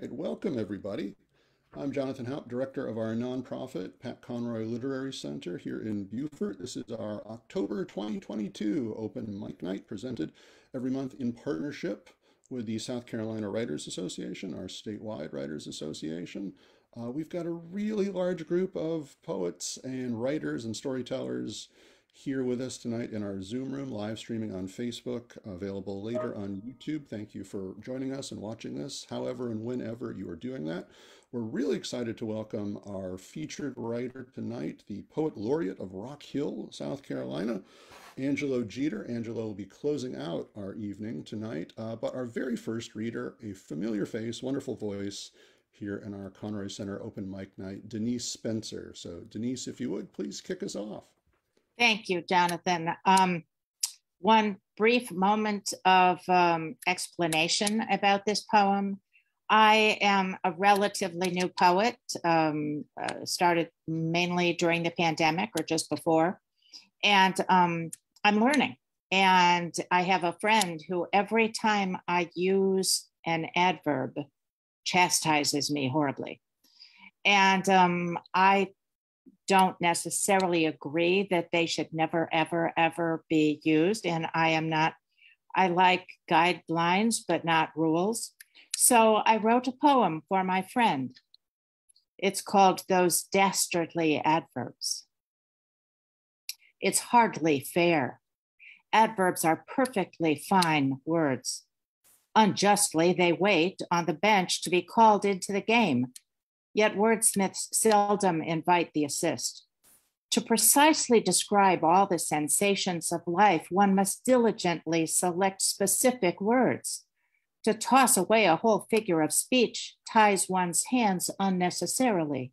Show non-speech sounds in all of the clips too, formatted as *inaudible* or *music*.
right, welcome everybody. I'm Jonathan Haupt, director of our nonprofit Pat Conroy Literary Center here in Beaufort. This is our October 2022 open mic night presented every month in partnership with the South Carolina Writers Association, our statewide Writers Association. Uh, we've got a really large group of poets and writers and storytellers here with us tonight in our Zoom room, live streaming on Facebook, available later on YouTube. Thank you for joining us and watching this, however and whenever you are doing that. We're really excited to welcome our featured writer tonight, the Poet Laureate of Rock Hill, South Carolina, Angelo Geter. Angelo will be closing out our evening tonight, uh, but our very first reader, a familiar face, wonderful voice, here in our Conroy Center open mic night, Denise Spencer. So Denise, if you would, please kick us off. Thank you, Jonathan. Um, one brief moment of um, explanation about this poem. I am a relatively new poet, um, uh, started mainly during the pandemic or just before, and um, I'm learning. And I have a friend who, every time I use an adverb, chastises me horribly. And um, I don't necessarily agree that they should never, ever, ever be used. And I am not, I like guidelines, but not rules. So I wrote a poem for my friend. It's called Those Dastardly Adverbs. It's hardly fair. Adverbs are perfectly fine words. Unjustly, they wait on the bench to be called into the game Yet wordsmiths seldom invite the assist. To precisely describe all the sensations of life, one must diligently select specific words. To toss away a whole figure of speech ties one's hands unnecessarily.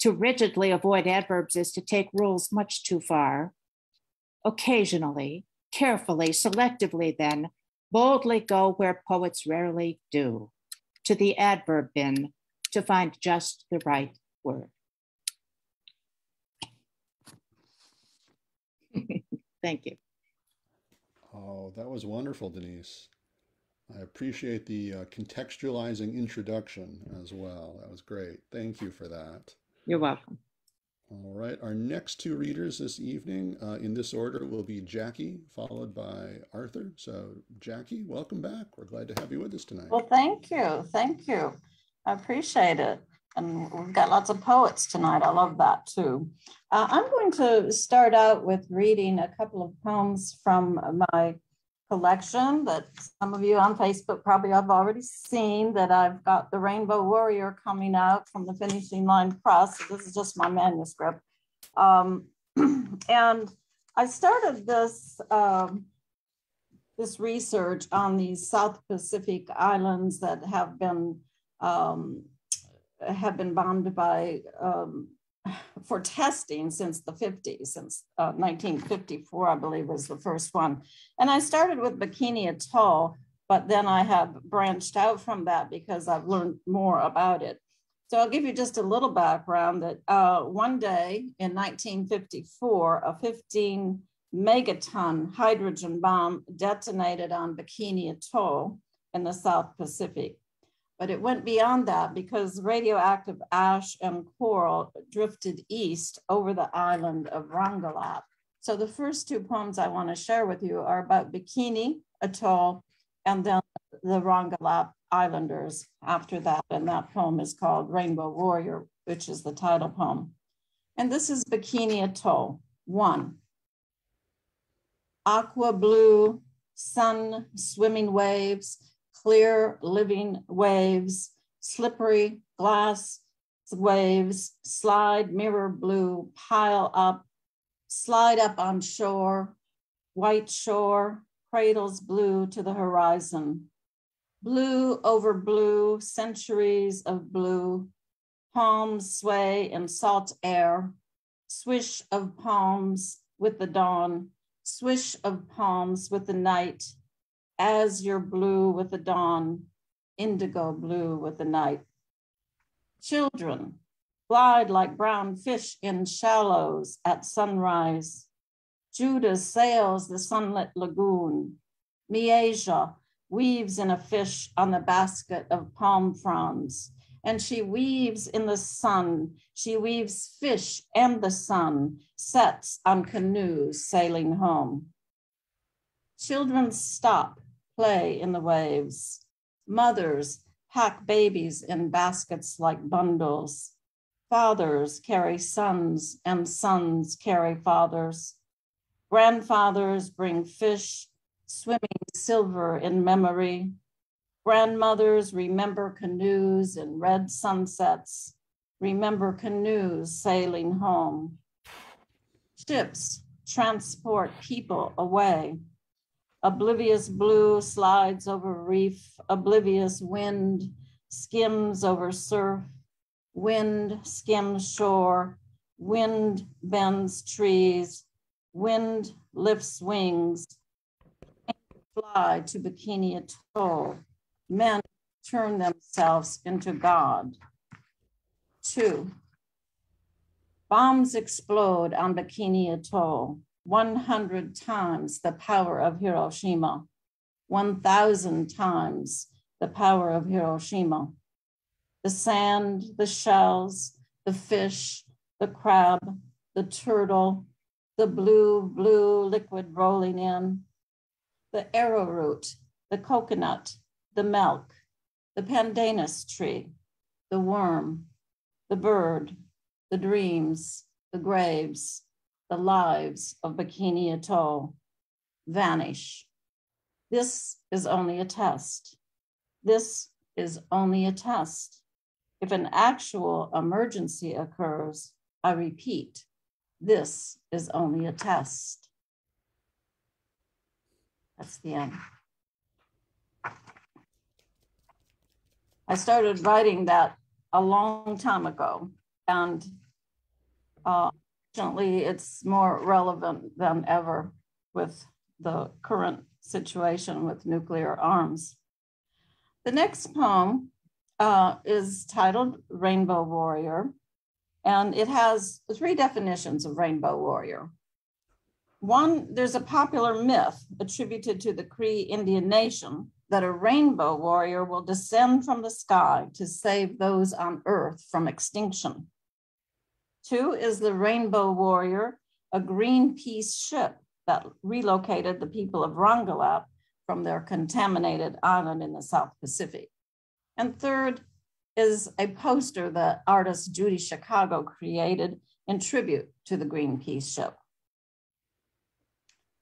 To rigidly avoid adverbs is to take rules much too far. Occasionally, carefully, selectively, then, boldly go where poets rarely do, to the adverb bin to find just the right word. *laughs* Thank you. Oh, that was wonderful, Denise. I appreciate the uh, contextualizing introduction as well. That was great. Thank you for that. You're welcome. All right, our next two readers this evening uh, in this order will be Jackie, followed by Arthur. So, Jackie, welcome back. We're glad to have you with us tonight. Well, thank you. Thank you. I appreciate it. And we've got lots of poets tonight. I love that too. Uh, I'm going to start out with reading a couple of poems from my collection that some of you on Facebook probably have already seen that I've got the Rainbow Warrior coming out from the Finishing Line Press. This is just my manuscript. Um, *clears throat* and I started this um, this research on these South Pacific islands that have been um, have been bombed by um, for testing since the 50s, since uh, 1954, I believe was the first one. And I started with Bikini Atoll, but then I have branched out from that because I've learned more about it. So I'll give you just a little background that uh, one day in 1954, a 15 megaton hydrogen bomb detonated on Bikini Atoll in the South Pacific. But it went beyond that because radioactive ash and coral drifted east over the island of Rongelap. So the first two poems I want to share with you are about Bikini Atoll and then the Rongelap Islanders after that. And that poem is called Rainbow Warrior, which is the title poem. And this is Bikini Atoll, one. Aqua blue, sun, swimming waves, clear living waves, slippery glass waves, slide mirror blue, pile up, slide up on shore, white shore, cradles blue to the horizon. Blue over blue, centuries of blue, palms sway in salt air, swish of palms with the dawn, swish of palms with the night, azure blue with the dawn, indigo blue with the night. Children glide like brown fish in shallows at sunrise. Judah sails the sunlit lagoon. Miasia weaves in a fish on the basket of palm fronds. And she weaves in the sun. She weaves fish and the sun, sets on canoes sailing home. Children stop, play in the waves. Mothers pack babies in baskets like bundles. Fathers carry sons, and sons carry fathers. Grandfathers bring fish, swimming silver in memory. Grandmothers remember canoes and red sunsets, remember canoes sailing home. Ships transport people away. Oblivious blue slides over reef, oblivious wind skims over surf, wind skims shore, wind bends trees, wind lifts wings, fly to Bikini Atoll. Men turn themselves into God. Two, bombs explode on Bikini Atoll. 100 times the power of Hiroshima, 1,000 times the power of Hiroshima. The sand, the shells, the fish, the crab, the turtle, the blue, blue liquid rolling in, the arrowroot, the coconut, the milk, the pandanus tree, the worm, the bird, the dreams, the graves, the lives of Bikini Atoll vanish. This is only a test. This is only a test. If an actual emergency occurs, I repeat, this is only a test. That's the end. I started writing that a long time ago, and uh, Unfortunately, it's more relevant than ever with the current situation with nuclear arms. The next poem uh, is titled Rainbow Warrior, and it has three definitions of Rainbow Warrior. One, there's a popular myth attributed to the Cree Indian nation that a rainbow warrior will descend from the sky to save those on earth from extinction. Two is the Rainbow Warrior, a Greenpeace ship that relocated the people of Rongelap from their contaminated island in the South Pacific. And third is a poster that artist Judy Chicago created in tribute to the Greenpeace ship.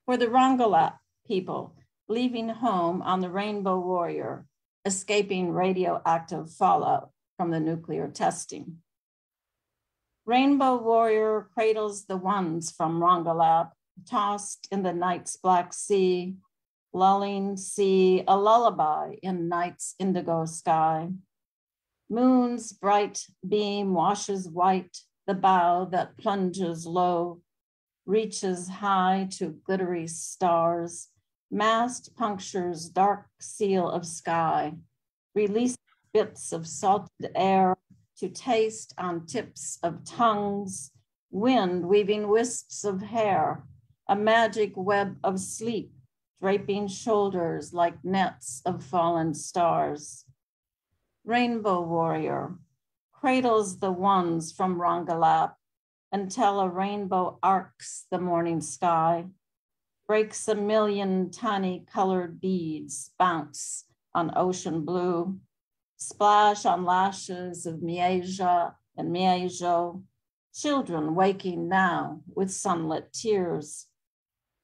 For the Rongelap people leaving home on the Rainbow Warrior, escaping radioactive fallout from the nuclear testing. Rainbow warrior cradles the ones from Rongelap, tossed in the night's black sea, lulling sea, a lullaby in night's indigo sky. Moon's bright beam washes white the bow that plunges low, reaches high to glittery stars, mast punctures dark seal of sky, release bits of salted air to taste on tips of tongues, wind weaving wisps of hair, a magic web of sleep, draping shoulders like nets of fallen stars. Rainbow warrior cradles the ones from Rongelap until a rainbow arcs the morning sky, breaks a million tiny colored beads, bounce on ocean blue, splash on lashes of Mieja and Miejo, children waking now with sunlit tears,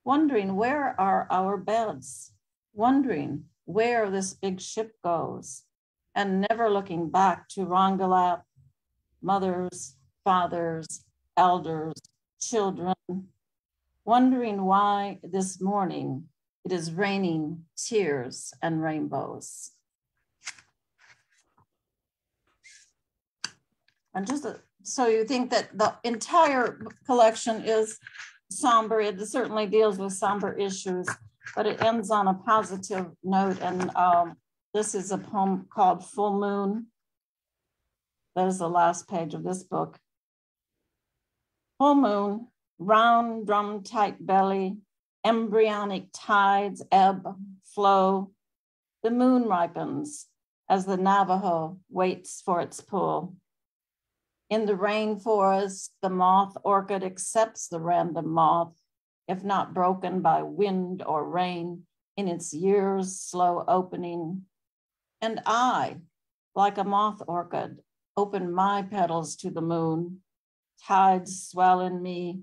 wondering where are our beds, wondering where this big ship goes, and never looking back to Rongelap, mothers, fathers, elders, children, wondering why this morning it is raining tears and rainbows. And just so you think that the entire collection is somber, it certainly deals with somber issues, but it ends on a positive note. And um, this is a poem called Full Moon. That is the last page of this book. Full moon, round drum tight belly, embryonic tides ebb, flow. the moon ripens as the Navajo waits for its pull. In the rainforest, the moth orchid accepts the random moth, if not broken by wind or rain, in its year's slow opening. And I, like a moth orchid, open my petals to the moon. Tides swell in me,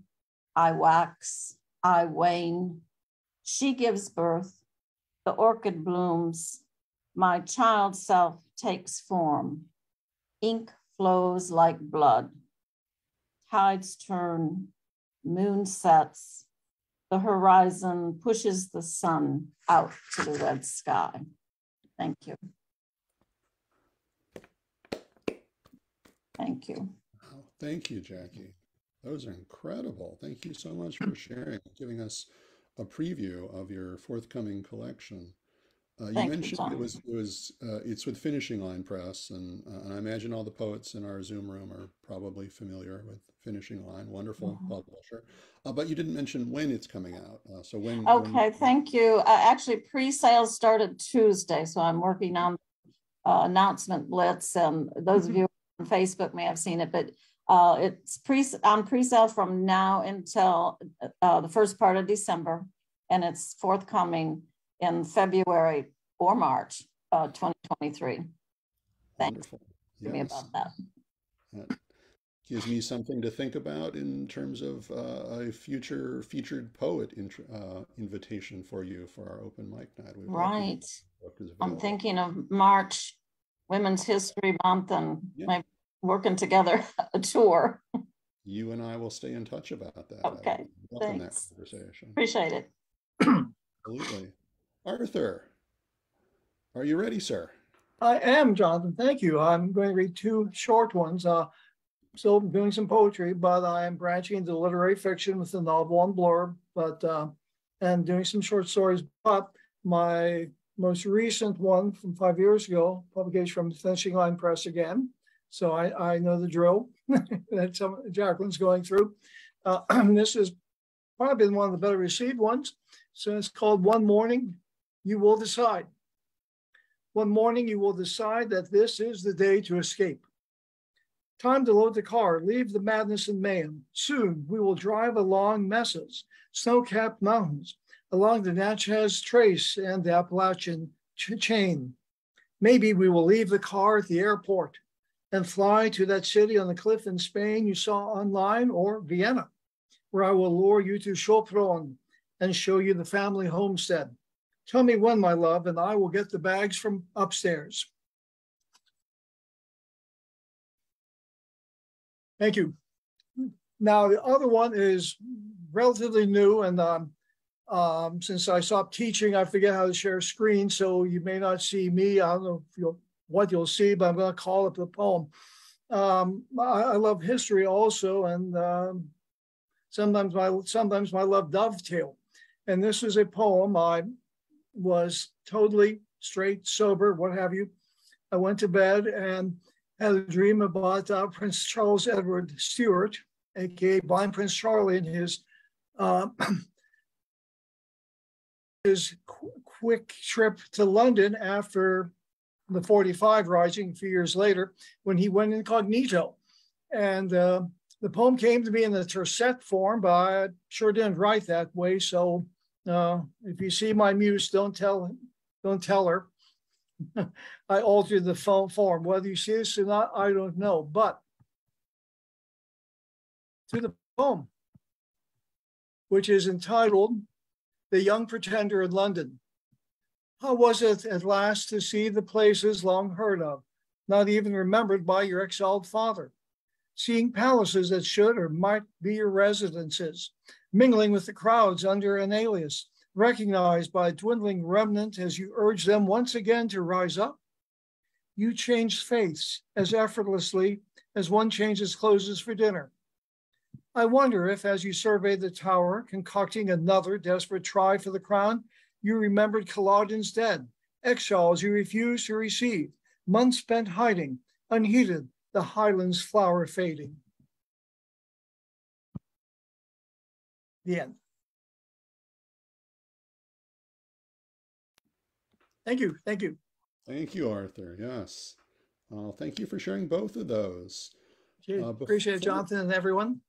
I wax, I wane. She gives birth, the orchid blooms, my child self takes form. Ink flows like blood. Tides turn, moon sets, the horizon pushes the sun out to the red sky. Thank you. Thank you. thank you, Jackie. Those are incredible. Thank you so much for sharing, giving us a preview of your forthcoming collection. Uh, you Thank you, mentioned it was it was uh, it's with Finishing Line Press, and, uh, and I imagine all the poets in our Zoom room are probably familiar with Finishing Line. Wonderful Mhm. publisher, uh, but you didn't mention when it's coming out. Uh, so when? when- Okay, thank you. Uh, actually, pre-sales started Tuesday, so I'm working on uh, announcement blitz, and those of you on Facebook may have seen it, but uh, it's pre on pre-sale from now until uh, the first part of December, and it's forthcoming in February or March uh, 2023. Thanks to me about that. That gives me something to think about in terms of uh, a future featured poet uh, invitation for you for our open mic night. To- Right. I'm thinking of March, Women's History Month, and Yeah. maybe working together *laughs* a tour. You and I will stay in touch about that. Okay, Welcome that thanks. conversation. Appreciate it. Absolutely. Arthur, are you ready, sir? I am, Jonathan. Thank you. I'm going to read two short ones. Uh, still doing some poetry, but I am branching into literary fiction with a novel and blurb, but uh, and doing some short stories. But my most recent one from five years ago, publication from Finishing Line Press again. So I, I know the drill *laughs* that some Jacqueline's going through. Uh, *clears throat* this has probably been one of the better received ones. So it's called One Morning You Will Decide. One morning, you will decide that this is the day to escape. Time to load the car, leave the madness and mayhem. Soon, we will drive along mesas, snow capped mountains, along the Natchez Trace and the Appalachian ch- chain. Maybe we will leave the car at the airport and fly to that city on the cliff in Spain you saw online or Vienna, where I will lure you to Sopron and show you the family homestead. Tell me when, my love, and I will get the bags from upstairs. Thank you. Now, the other one is relatively new, and um, um, since I stopped teaching, I forget how to share screen, so you may not see me. I don't know you'll, what you'll see, but I'm going to call up the poem. Um, I, I love history also, and um, sometimes my sometimes my love dovetail. And this is a poem I was totally straight, sober, what have you. I went to bed and had a dream about uh, Prince Charles Edward Stuart, aka Bonnie Prince Charlie, and his uh, *clears throat* his qu- quick trip to London after the 45 Rising a few years later, when he went incognito. And uh, the poem came to me in the tercet form, but I sure didn't write that way. So uh, if you see my muse, don't tell, don't tell her. *laughs* I altered the form. Whether you see this or not, I don't know. But to the poem, which is entitled "The Young Pretender in London." How was it at last to see the places long heard of, not even remembered by your exiled father? Seeing palaces that should or might be your residences, mingling with the crowds under an alias, recognized by a dwindling remnant as you urge them once again to rise up? You change faiths as effortlessly as one changes clothes for dinner. I wonder if, as you survey the tower, concocting another desperate try for the crown, you remembered Culloden's dead, exiles you refused to receive, months spent hiding, unheeded, the highlands flower fading. The end. Thank you. Thank you. Thank you, Arthur. Yes. Uh, thank you for sharing both of those. Uh, Appreciate it, Jonathan and everyone.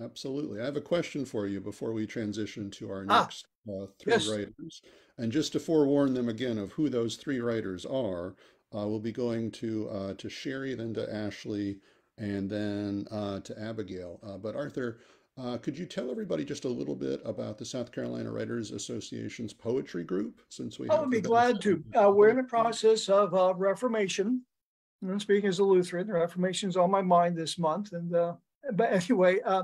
Absolutely. I have a question for you before we transition to our Ah, next uh, three yes. writers. And just to forewarn them again of who those three writers are, uh, we'll be going to uh, to Sherry, then to Ashley, and then uh, to Abigail. Uh, but Arthur, uh, could you tell everybody just a little bit about the South Carolina Writers Association's poetry group, since we I would be glad to. Uh, we're in the process of uh, Reformation. I'm speaking as a Lutheran, Reformation's on my mind this month. And, uh, but anyway, uh,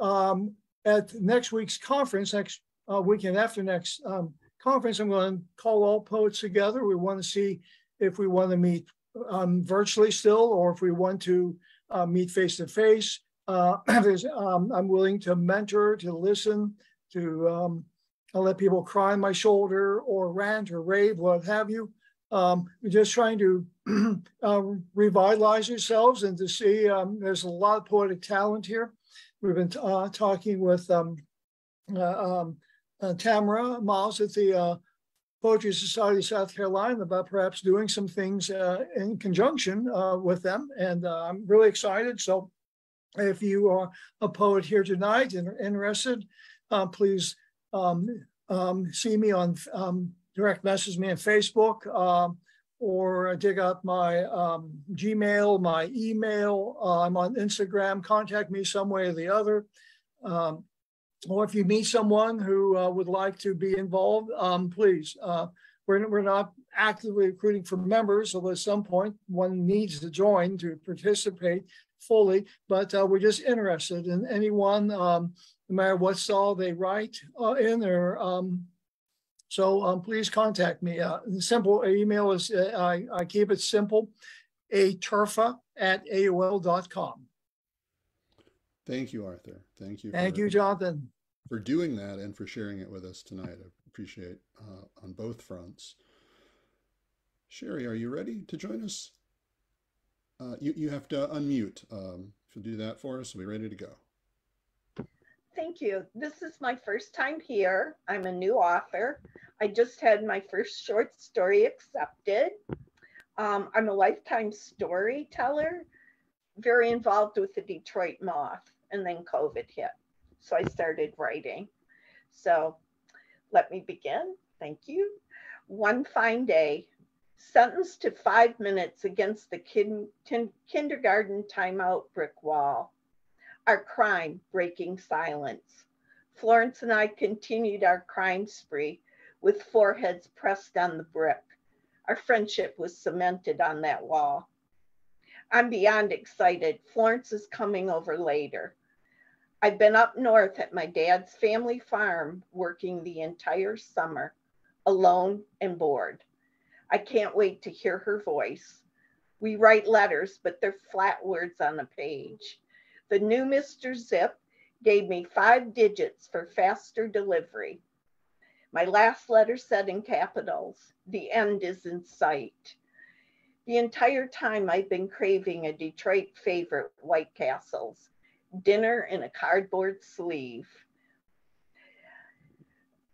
um, at next week's conference, next uh, weekend after next um, conference, I'm going to call all poets together. We want to see if we want to meet um, virtually still, or if we want to uh, meet face to face. Uh, *clears throat* um, I'm willing to mentor, to listen, to um, let people cry on my shoulder or rant or rave, what have you. Um, just trying to *clears throat* uh, revitalize ourselves and to see um, there's a lot of poetic talent here. We've been uh, talking with um, uh, uh, Tamara Miles at the uh, Poetry Society of South Carolina about perhaps doing some things in conjunction with them. And I'm really excited. So if you are a poet here tonight and are interested, uh, please um, um, see me on um, direct message me on Facebook um, or dig up my um, Gmail, my email. Uh, I'm on Instagram. Contact me some way or the other. Or if you meet someone who uh, would like to be involved, please. Uh, we're, we're not actively recruiting for members, although at some point one needs to join to participate fully, but uh, we're just interested in anyone, um, no matter what style they write uh, in or um, so um, please contact me. Uh, the simple email is uh, I, I keep it simple, a turfa at AOL.com. Thank you, Arthur. Thank you. Thank for- you, Jonathan. for doing that and for sharing it with us tonight. I appreciate uh, on both fronts. Sherry, are you ready to join us? Uh, you, you have to unmute. Um, if you'll do that for us, we'll be ready to go. Thank you. This is my first time here. I'm a new author. I just had my first short story accepted. Um, I'm a lifetime storyteller, very involved with the Detroit Moth, and then COVID hit. So I started writing. So let me begin. Thank you. One fine day, sentenced to five minutes against the kin- kindergarten timeout brick wall our crime breaking silence. Florence and I continued our crime spree with foreheads pressed on the brick. Our friendship was cemented on that wall. I'm beyond excited. Florence is coming over later. I've been up north at my dad's family farm working the entire summer, alone and bored. I can't wait to hear her voice. We write letters, but they're flat words on a page. The new Mr. Zip gave me five digits for faster delivery. My last letter said in capitals, the end is in sight. The entire time I've been craving a Detroit favorite, White Castles, dinner in a cardboard sleeve.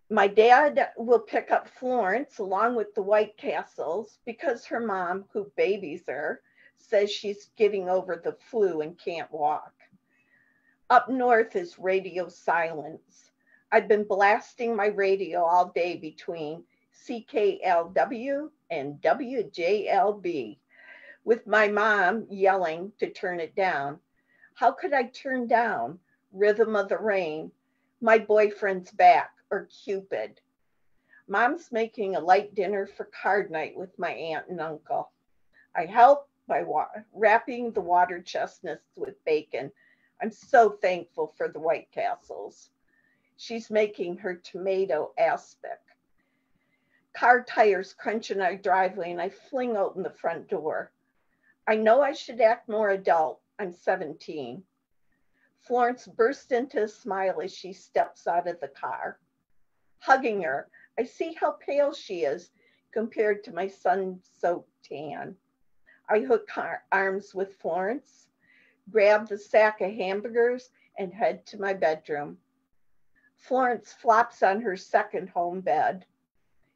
My dad will pick up Florence along with the White Castles because her mom, who babies her, says she's getting over the flu and can't walk. Up north is radio silence. I've been blasting my radio all day between CKLW and WJLB with my mom yelling to turn it down. How could I turn down Rhythm of the Rain, My Boyfriend's Back, or Cupid? Mom's making a light dinner for card night with my aunt and uncle. I help by wa- wrapping the water chestnuts with bacon. I'm so thankful for the White Castles. She's making her tomato aspic. Car tires crunch in our driveway, and I fling open the front door. I know I should act more adult. I'm 17. Florence bursts into a smile as she steps out of the car. Hugging her, I see how pale she is compared to my sun soaked tan. I hook ar- arms with Florence, grab the sack of hamburgers, and head to my bedroom. Florence flops on her second home bed.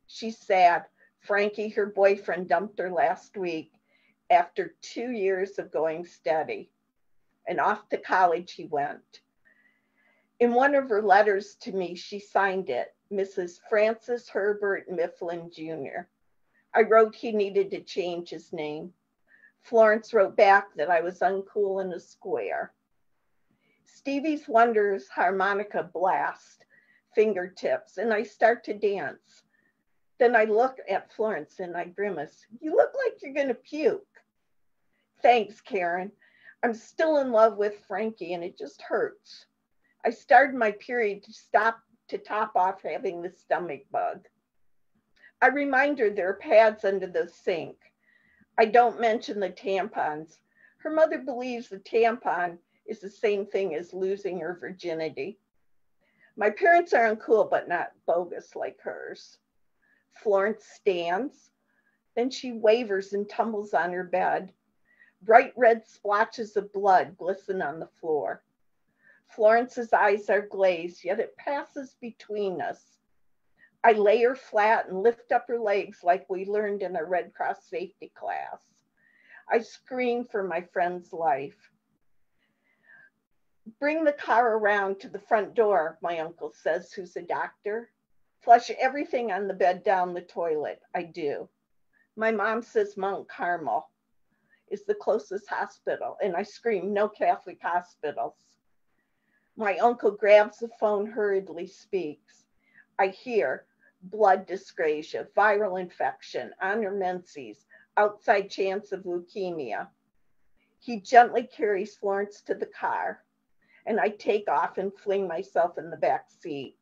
She's sad. Frankie, her boyfriend, dumped her last week after two years of going steady. And off to college he went. In one of her letters to me, she signed it, Mrs. Francis Herbert Mifflin Jr. I wrote he needed to change his name. Florence wrote back that I was uncool in a square. Stevie's Wonders harmonica blast fingertips and I start to dance. Then I look at Florence and I grimace. You look like you're going to puke. Thanks, Karen. I'm still in love with Frankie and it just hurts. I started my period to stop to top off having the stomach bug. I remind her there are pads under the sink. I don't mention the tampons. Her mother believes the tampon is the same thing as losing her virginity. My parents are uncool, but not bogus like hers. Florence stands, then she wavers and tumbles on her bed. Bright red splotches of blood glisten on the floor. Florence's eyes are glazed, yet it passes between us. I lay her flat and lift up her legs like we learned in a Red Cross safety class. I scream for my friend's life. Bring the car around to the front door, my uncle says, who's a doctor. Flush everything on the bed down the toilet. I do. My mom says Mount Carmel is the closest hospital, and I scream, no Catholic hospitals. My uncle grabs the phone, hurriedly speaks. I hear blood dyscrasia, viral infection, honor menses, outside chance of leukemia. He gently carries Florence to the car, and I take off and fling myself in the back seat.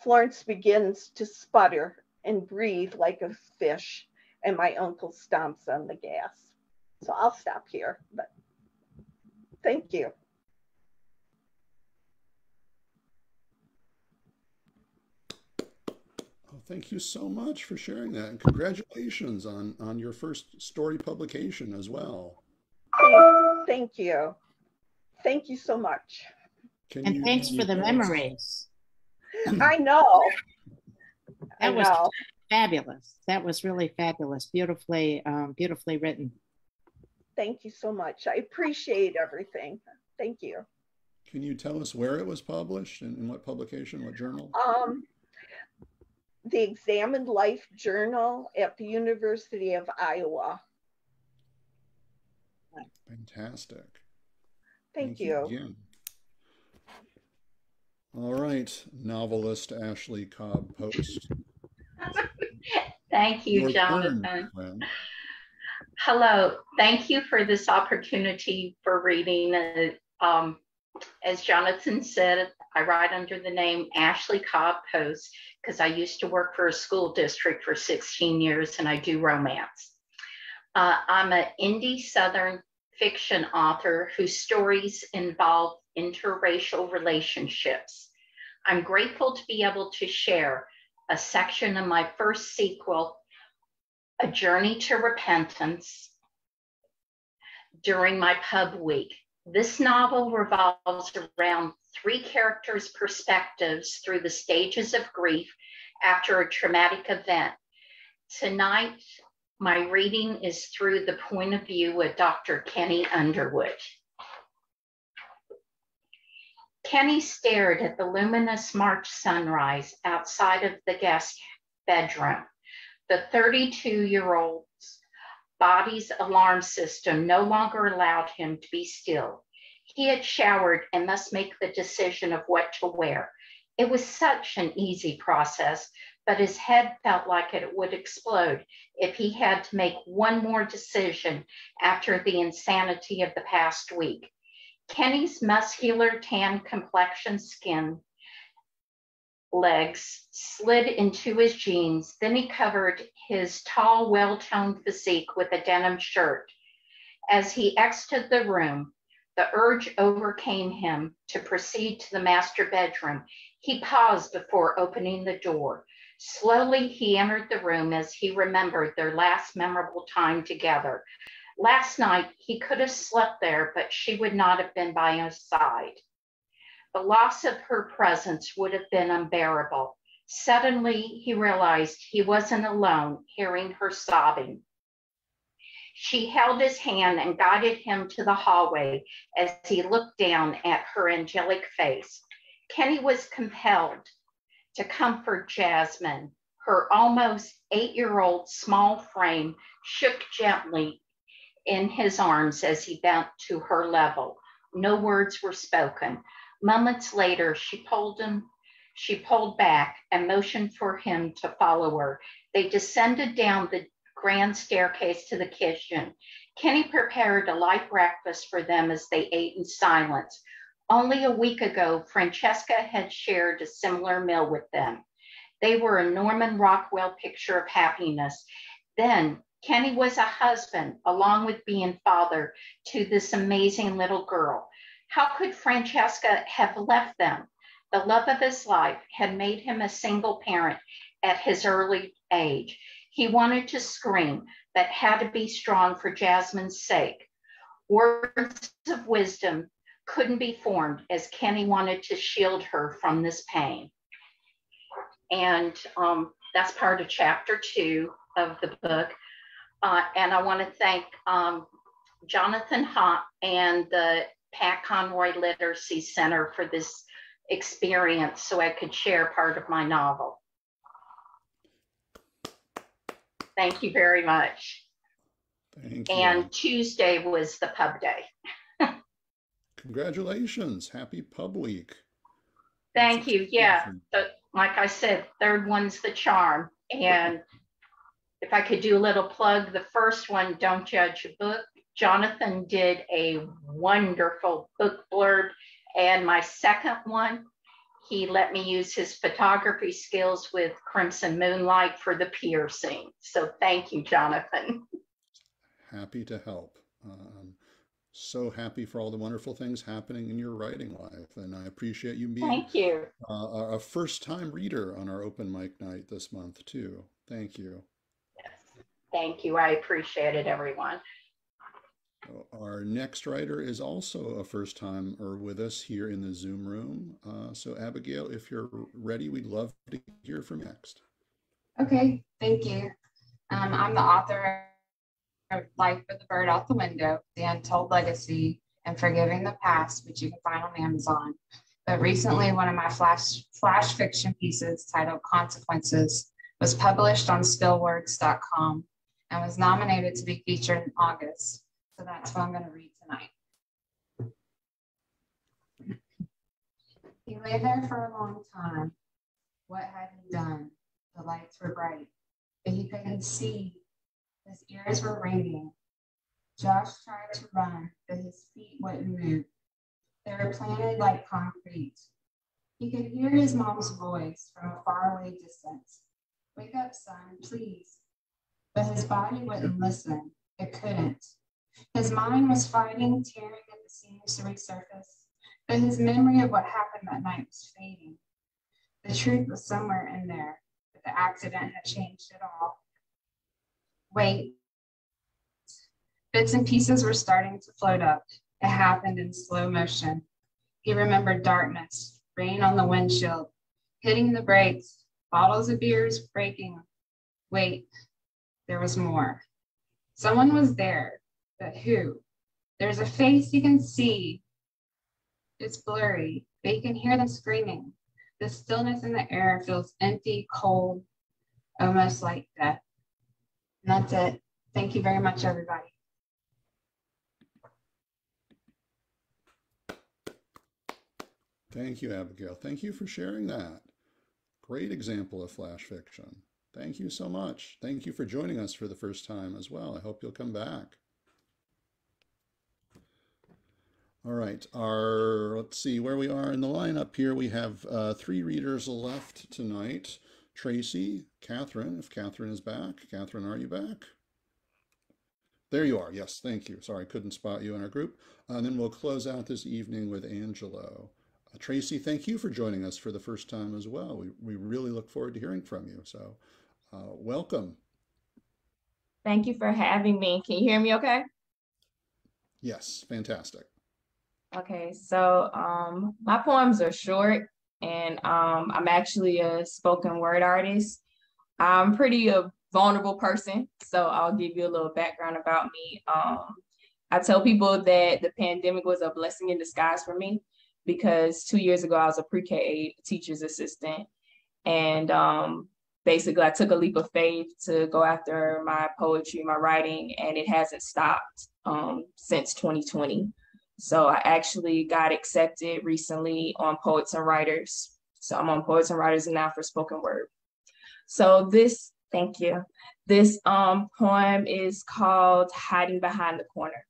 Florence begins to sputter and breathe like a fish, and my uncle stomps on the gas. So I'll stop here, but thank you. Oh, thank you so much for sharing that, and congratulations on on your first story publication as well. Thank you. Thank you so much. Can and you, thanks for the memories. I know. *laughs* That I was know. fabulous. That was really fabulous. Beautifully, um, beautifully written. Thank you so much. I appreciate everything. Thank you. Can you tell us where it was published and in what publication, what journal? Um, the Examined Life Journal at the University of Iowa. Fantastic. Thank, Thank you. you All right, novelist Ashley Cobb Post. *laughs* Thank you, Your Jonathan. Turn, Hello, thank you for this opportunity for reading. Uh, um, as Jonathan said, I write under the name Ashley Cobb Post because I used to work for a school district for 16 years and I do romance. Uh, I'm an indie Southern fiction author whose stories involve interracial relationships. I'm grateful to be able to share a section of my first sequel, A Journey to Repentance, during my pub week. This novel revolves around three characters' perspectives through the stages of grief after a traumatic event. Tonight, my reading is through the point of view of Dr. Kenny Underwood. Kenny stared at the luminous March sunrise outside of the guest bedroom. The 32 year old's body's alarm system no longer allowed him to be still. He had showered and must make the decision of what to wear. It was such an easy process, but his head felt like it would explode if he had to make one more decision after the insanity of the past week. Kenny's muscular tan complexion skin legs slid into his jeans. Then he covered his tall, well toned physique with a denim shirt. As he exited the room, the urge overcame him to proceed to the master bedroom. He paused before opening the door. Slowly, he entered the room as he remembered their last memorable time together. Last night, he could have slept there, but she would not have been by his side. The loss of her presence would have been unbearable. Suddenly, he realized he wasn't alone, hearing her sobbing. She held his hand and guided him to the hallway as he looked down at her angelic face. Kenny was compelled to comfort Jasmine. Her almost eight year old small frame shook gently in his arms as he bent to her level. No words were spoken. Moments later, she pulled him she pulled back and motioned for him to follow her. They descended down the grand staircase to the kitchen. Kenny prepared a light breakfast for them as they ate in silence. Only a week ago, Francesca had shared a similar meal with them. They were a Norman Rockwell picture of happiness. Then Kenny was a husband, along with being father to this amazing little girl. How could Francesca have left them? The love of his life had made him a single parent at his early age. He wanted to scream, but had to be strong for Jasmine's sake. Words of wisdom couldn't be formed as Kenny wanted to shield her from this pain. And um, that's part of chapter two of the book. Uh, and I want to thank um, Jonathan Haupt and the Pat Conroy Literacy Center for this experience so I could share part of my novel. Thank you very much. Thank you. And Tuesday was the pub day. Congratulations. Happy Pub Week. Thank you. Yeah. So, like I said, third one's the charm. And if I could do a little plug, the first one, Don't Judge a Book. Jonathan did a wonderful book blurb and my second one, he let me use his photography skills with Crimson Moonlight for the pier scene. So thank you, Jonathan. Happy to help. Um, so happy for all the wonderful things happening in your writing life. And I appreciate you being Thank you. Uh, a first time reader on our open mic night this month, too. Thank you. Yes. Thank you. I appreciate it, everyone. Our next writer is also a first timer with us here in the Zoom room. Uh, so Abigail, if you're ready, we'd love to hear from next. Okay, thank you. Um, I'm the author of Life with the Bird Out the Window, The Untold Legacy, and Forgiving the Past, which you can find on Amazon. But recently, one of my flash, flash fiction pieces titled Consequences was published on spillwords.com and was nominated to be featured in August. So that's what I'm going to read tonight. He lay there for a long time. What had he done? The lights were bright, but he couldn't see. His ears were ringing. Josh tried to run, but his feet wouldn't move. They were planted like concrete. He could hear his mom's voice from a faraway distance. Wake up, son, please. But his body wouldn't listen. It couldn't. His mind was fighting, tearing at the seams to resurface, but his memory of what happened that night was fading. The truth was somewhere in there, but the accident had changed it all. Wait. Bits and pieces were starting to float up. It happened in slow motion. He remembered darkness, rain on the windshield, hitting the brakes, bottles of beers breaking. Wait, there was more. Someone was there, but who? There's a face you can see. It's blurry, but you can hear them screaming. The stillness in the air feels empty, cold, almost like death. And that's it. Thank you very much, everybody. Thank you, Abigail. Thank you for sharing that. Great example of flash fiction. Thank you so much. Thank you for joining us for the first time as well. I hope you'll come back. All right, our, let's see where we are in the lineup here. We have uh, three readers left tonight. Tracy, Catherine, if Catherine is back. Catherine, are you back? There you are. Yes, thank you. Sorry, I couldn't spot you in our group. And then we'll close out this evening with Angelo. Uh, Tracy, thank you for joining us for the first time as well. We, we really look forward to hearing from you. So uh, welcome. Thank you for having me. Can you hear me okay? Yes, fantastic. Okay, so um, my poems are short and um, I'm actually a spoken word artist. I'm pretty a vulnerable person, so I'll give you a little background about me. Um, I tell people that the pandemic was a blessing in disguise for me because two years ago I was a pre-K teacher's assistant, and um, basically I took a leap of faith to go after my poetry, my writing, and it hasn't stopped um, since 2020. So I actually got accepted recently on Poets and Writers. So I'm on Poets and Writers and now for spoken word. So this, thank you. This um, poem is called Hiding Behind the Corner.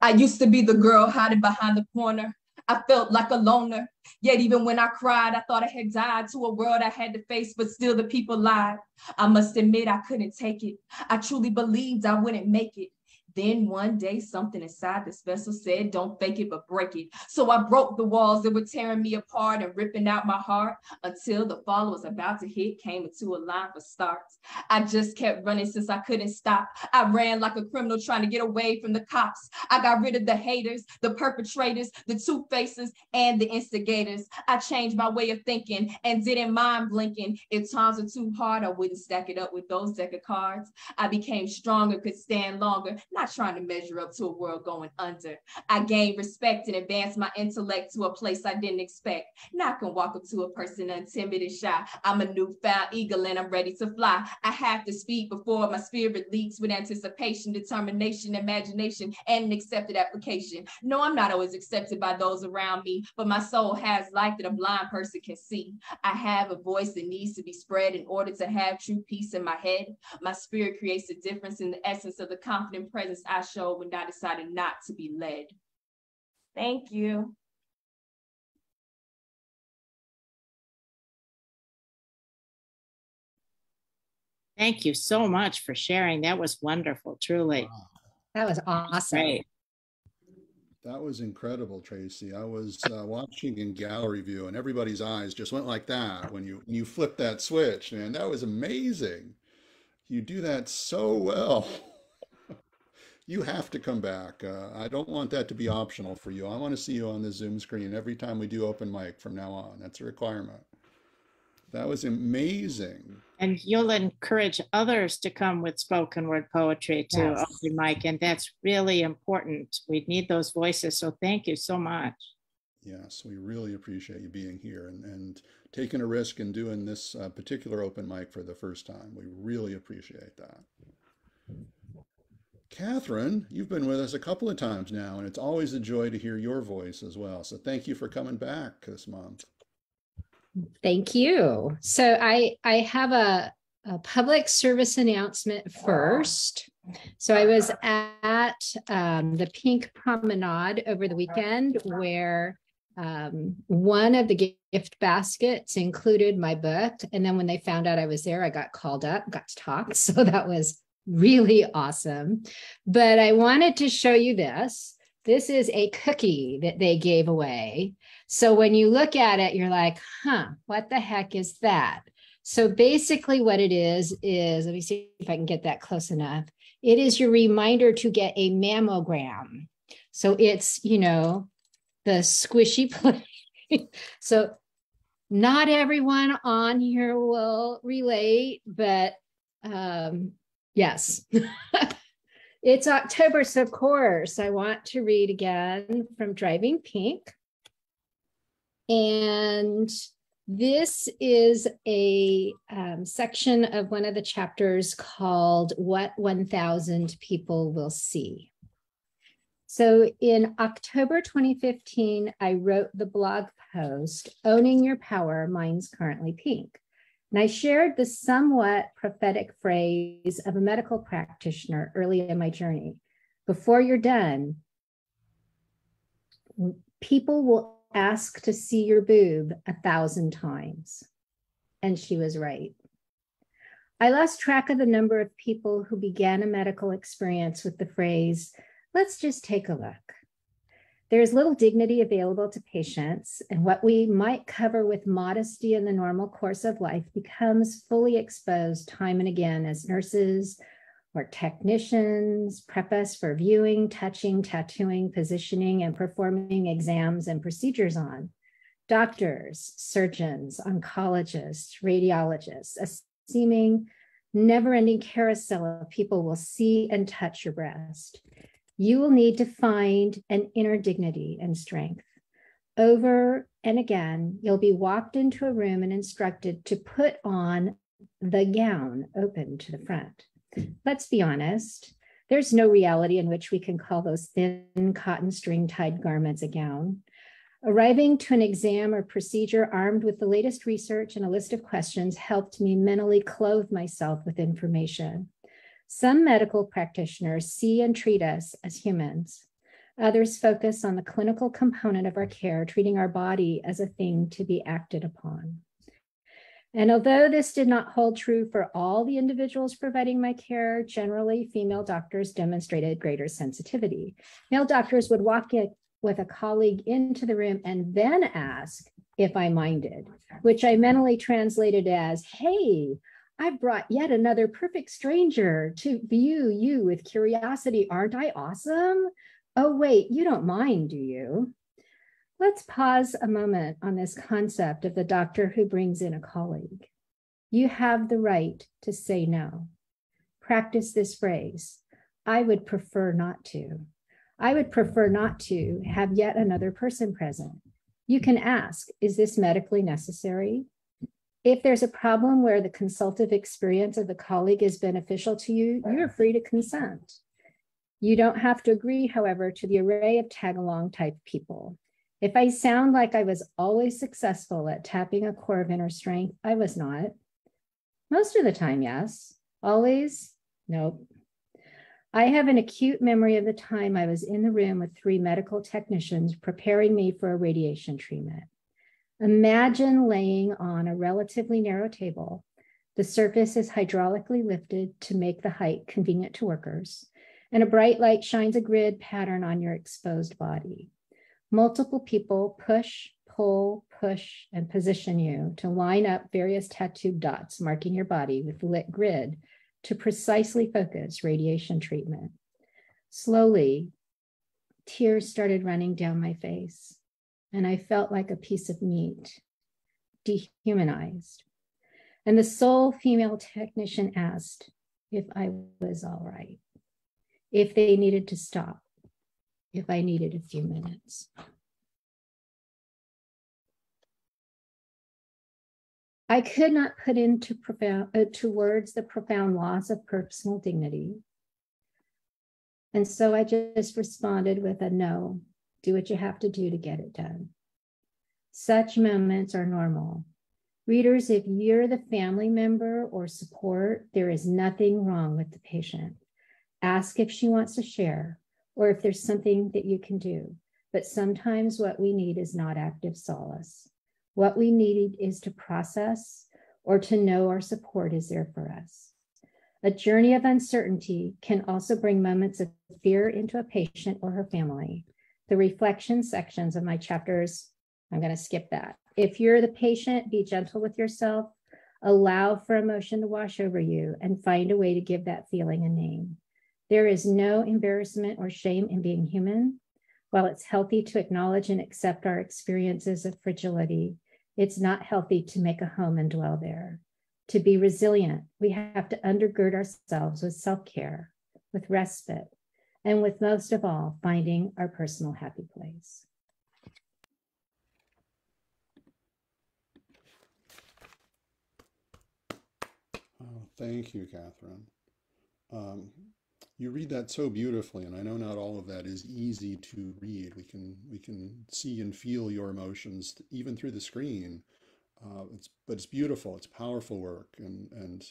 I used to be the girl hiding behind the corner. I felt like a loner. Yet even when I cried, I thought I had died to a world I had to face, but still the people lied. I must admit I couldn't take it. I truly believed I wouldn't make it. Then one day, something inside this vessel said, Don't fake it, but break it. So I broke the walls that were tearing me apart and ripping out my heart until the fall was about to hit, came into a line for starts. I just kept running since I couldn't stop. I ran like a criminal trying to get away from the cops. I got rid of the haters, the perpetrators, the two faces, and the instigators. I changed my way of thinking and didn't mind blinking. If times were too hard, I wouldn't stack it up with those deck of cards. I became stronger, could stand longer. Not trying to measure up to a world going under. I gained respect and advanced my intellect to a place I didn't expect. Now I can walk up to a person untimid and shy. I'm a newfound eagle and I'm ready to fly. I have to speak before my spirit leaks with anticipation, determination, imagination, and an accepted application. No, I'm not always accepted by those around me, but my soul has light that a blind person can see. I have a voice that needs to be spread in order to have true peace in my head. My spirit creates a difference in the essence of the confident presence presence I showed when I decided not to be led. Thank you. Thank you so much for sharing. That was wonderful, truly. Wow. That was awesome. Great. That was incredible, Tracy. I was uh, watching in gallery view, and everybody's eyes just went like that when you when you flipped that switch. Man, that was amazing. You do that so well. *laughs* you have to come back. Uh, I don't want that to be optional for you. I want to see you on the Zoom screen every time we do open mic from now on. That's a requirement. That was amazing. And you'll encourage others to come with spoken word poetry to yes. open mic, and that's really important. We need those voices. So thank you so much. Yes, we really appreciate you being here and, and taking a risk and doing this uh, particular open mic for the first time. We really appreciate that. Catherine, you've been with us a couple of times now, and it's always a joy to hear your voice as well. So thank you for coming back this month. Thank you. So I I have a, a public service announcement first. So I was at um, the Pink Promenade over the weekend where um, one of the gift baskets included my book. And then when they found out I was there, I got called up, got to talk. *laughs* So that was really awesome. But I wanted to show you this. This is a cookie that they gave away. So when you look at it, you're like, huh, what the heck is that? So basically, what it is, is let me see if I can get that close enough. It is your reminder to get a mammogram. So it's, you know, the squishy *laughs* plate. so not everyone on here will relate, but um, Yes. *laughs* it's October, so of course, I want to read again from Driving Pink. And this is a um, section of one of the chapters called What 1000 People Will See. So in October 2015, I wrote the blog post, Owning Your Power, Mine's Currently Pink. And I shared the somewhat prophetic phrase of a medical practitioner early in my journey. Before you're done, people will ask to see your boob a thousand times. And she was right. I lost track of the number of people who began a medical experience with the phrase, let's just take a look. There is little dignity available to patients, and what we might cover with modesty in the normal course of life becomes fully exposed time and again as nurses or technicians prep us for viewing, touching, tattooing, positioning, and performing exams and procedures on. Doctors, surgeons, oncologists, radiologists, a seeming never ending carousel of people will see and touch your breast. You will need to find an inner dignity and strength. Over and again, you'll be walked into a room and instructed to put on the gown open to the front. Let's be honest, there's no reality in which we can call those thin cotton string tied garments a gown. Arriving to an exam or procedure armed with the latest research and a list of questions helped me mentally clothe myself with information. Some medical practitioners see and treat us as humans. Others focus on the clinical component of our care, treating our body as a thing to be acted upon. And although this did not hold true for all the individuals providing my care, generally female doctors demonstrated greater sensitivity. Male doctors would walk in with a colleague into the room and then ask if I minded, which I mentally translated as, hey, I brought yet another perfect stranger to view you with curiosity. Aren't I awesome? Oh, wait, you don't mind, do you? Let's pause a moment on this concept of the doctor who brings in a colleague. You have the right to say no. Practice this phrase I would prefer not to. I would prefer not to have yet another person present. You can ask Is this medically necessary? If there's a problem where the consultative experience of the colleague is beneficial to you, you're free to consent. You don't have to agree, however, to the array of tag along type people. If I sound like I was always successful at tapping a core of inner strength, I was not. Most of the time, yes. Always, nope. I have an acute memory of the time I was in the room with three medical technicians preparing me for a radiation treatment. Imagine laying on a relatively narrow table. The surface is hydraulically lifted to make the height convenient to workers, and a bright light shines a grid pattern on your exposed body. Multiple people push, pull, push, and position you to line up various tattooed dots marking your body with lit grid to precisely focus radiation treatment. Slowly, tears started running down my face, and I felt like a piece of meat, dehumanized. And the sole female technician asked if I was all right, if they needed to stop, if I needed a few minutes. I could not put into profound, uh, to words the profound loss of personal dignity. And so I just responded with a no, do what you have to do to get it done. Such moments are normal. Readers, if you're the family member or support, there is nothing wrong with the patient. Ask if she wants to share or if there's something that you can do. But sometimes what we need is not active solace. What we need is to process or to know our support is there for us. A journey of uncertainty can also bring moments of fear into a patient or her family. The reflection sections of my chapters, I'm going to skip that. If you're the patient, be gentle with yourself, allow for emotion to wash over you, and find a way to give that feeling a name. There is no embarrassment or shame in being human. While it's healthy to acknowledge and accept our experiences of fragility, it's not healthy to make a home and dwell there. To be resilient, we have to undergird ourselves with self care, with respite, and with most of all, finding our personal happy place. Oh, thank you, Catherine. Um, you read that so beautifully, and I know not all of that is easy to read. We can we can see and feel your emotions even through the screen. Uh, it's but it's beautiful. It's powerful work and and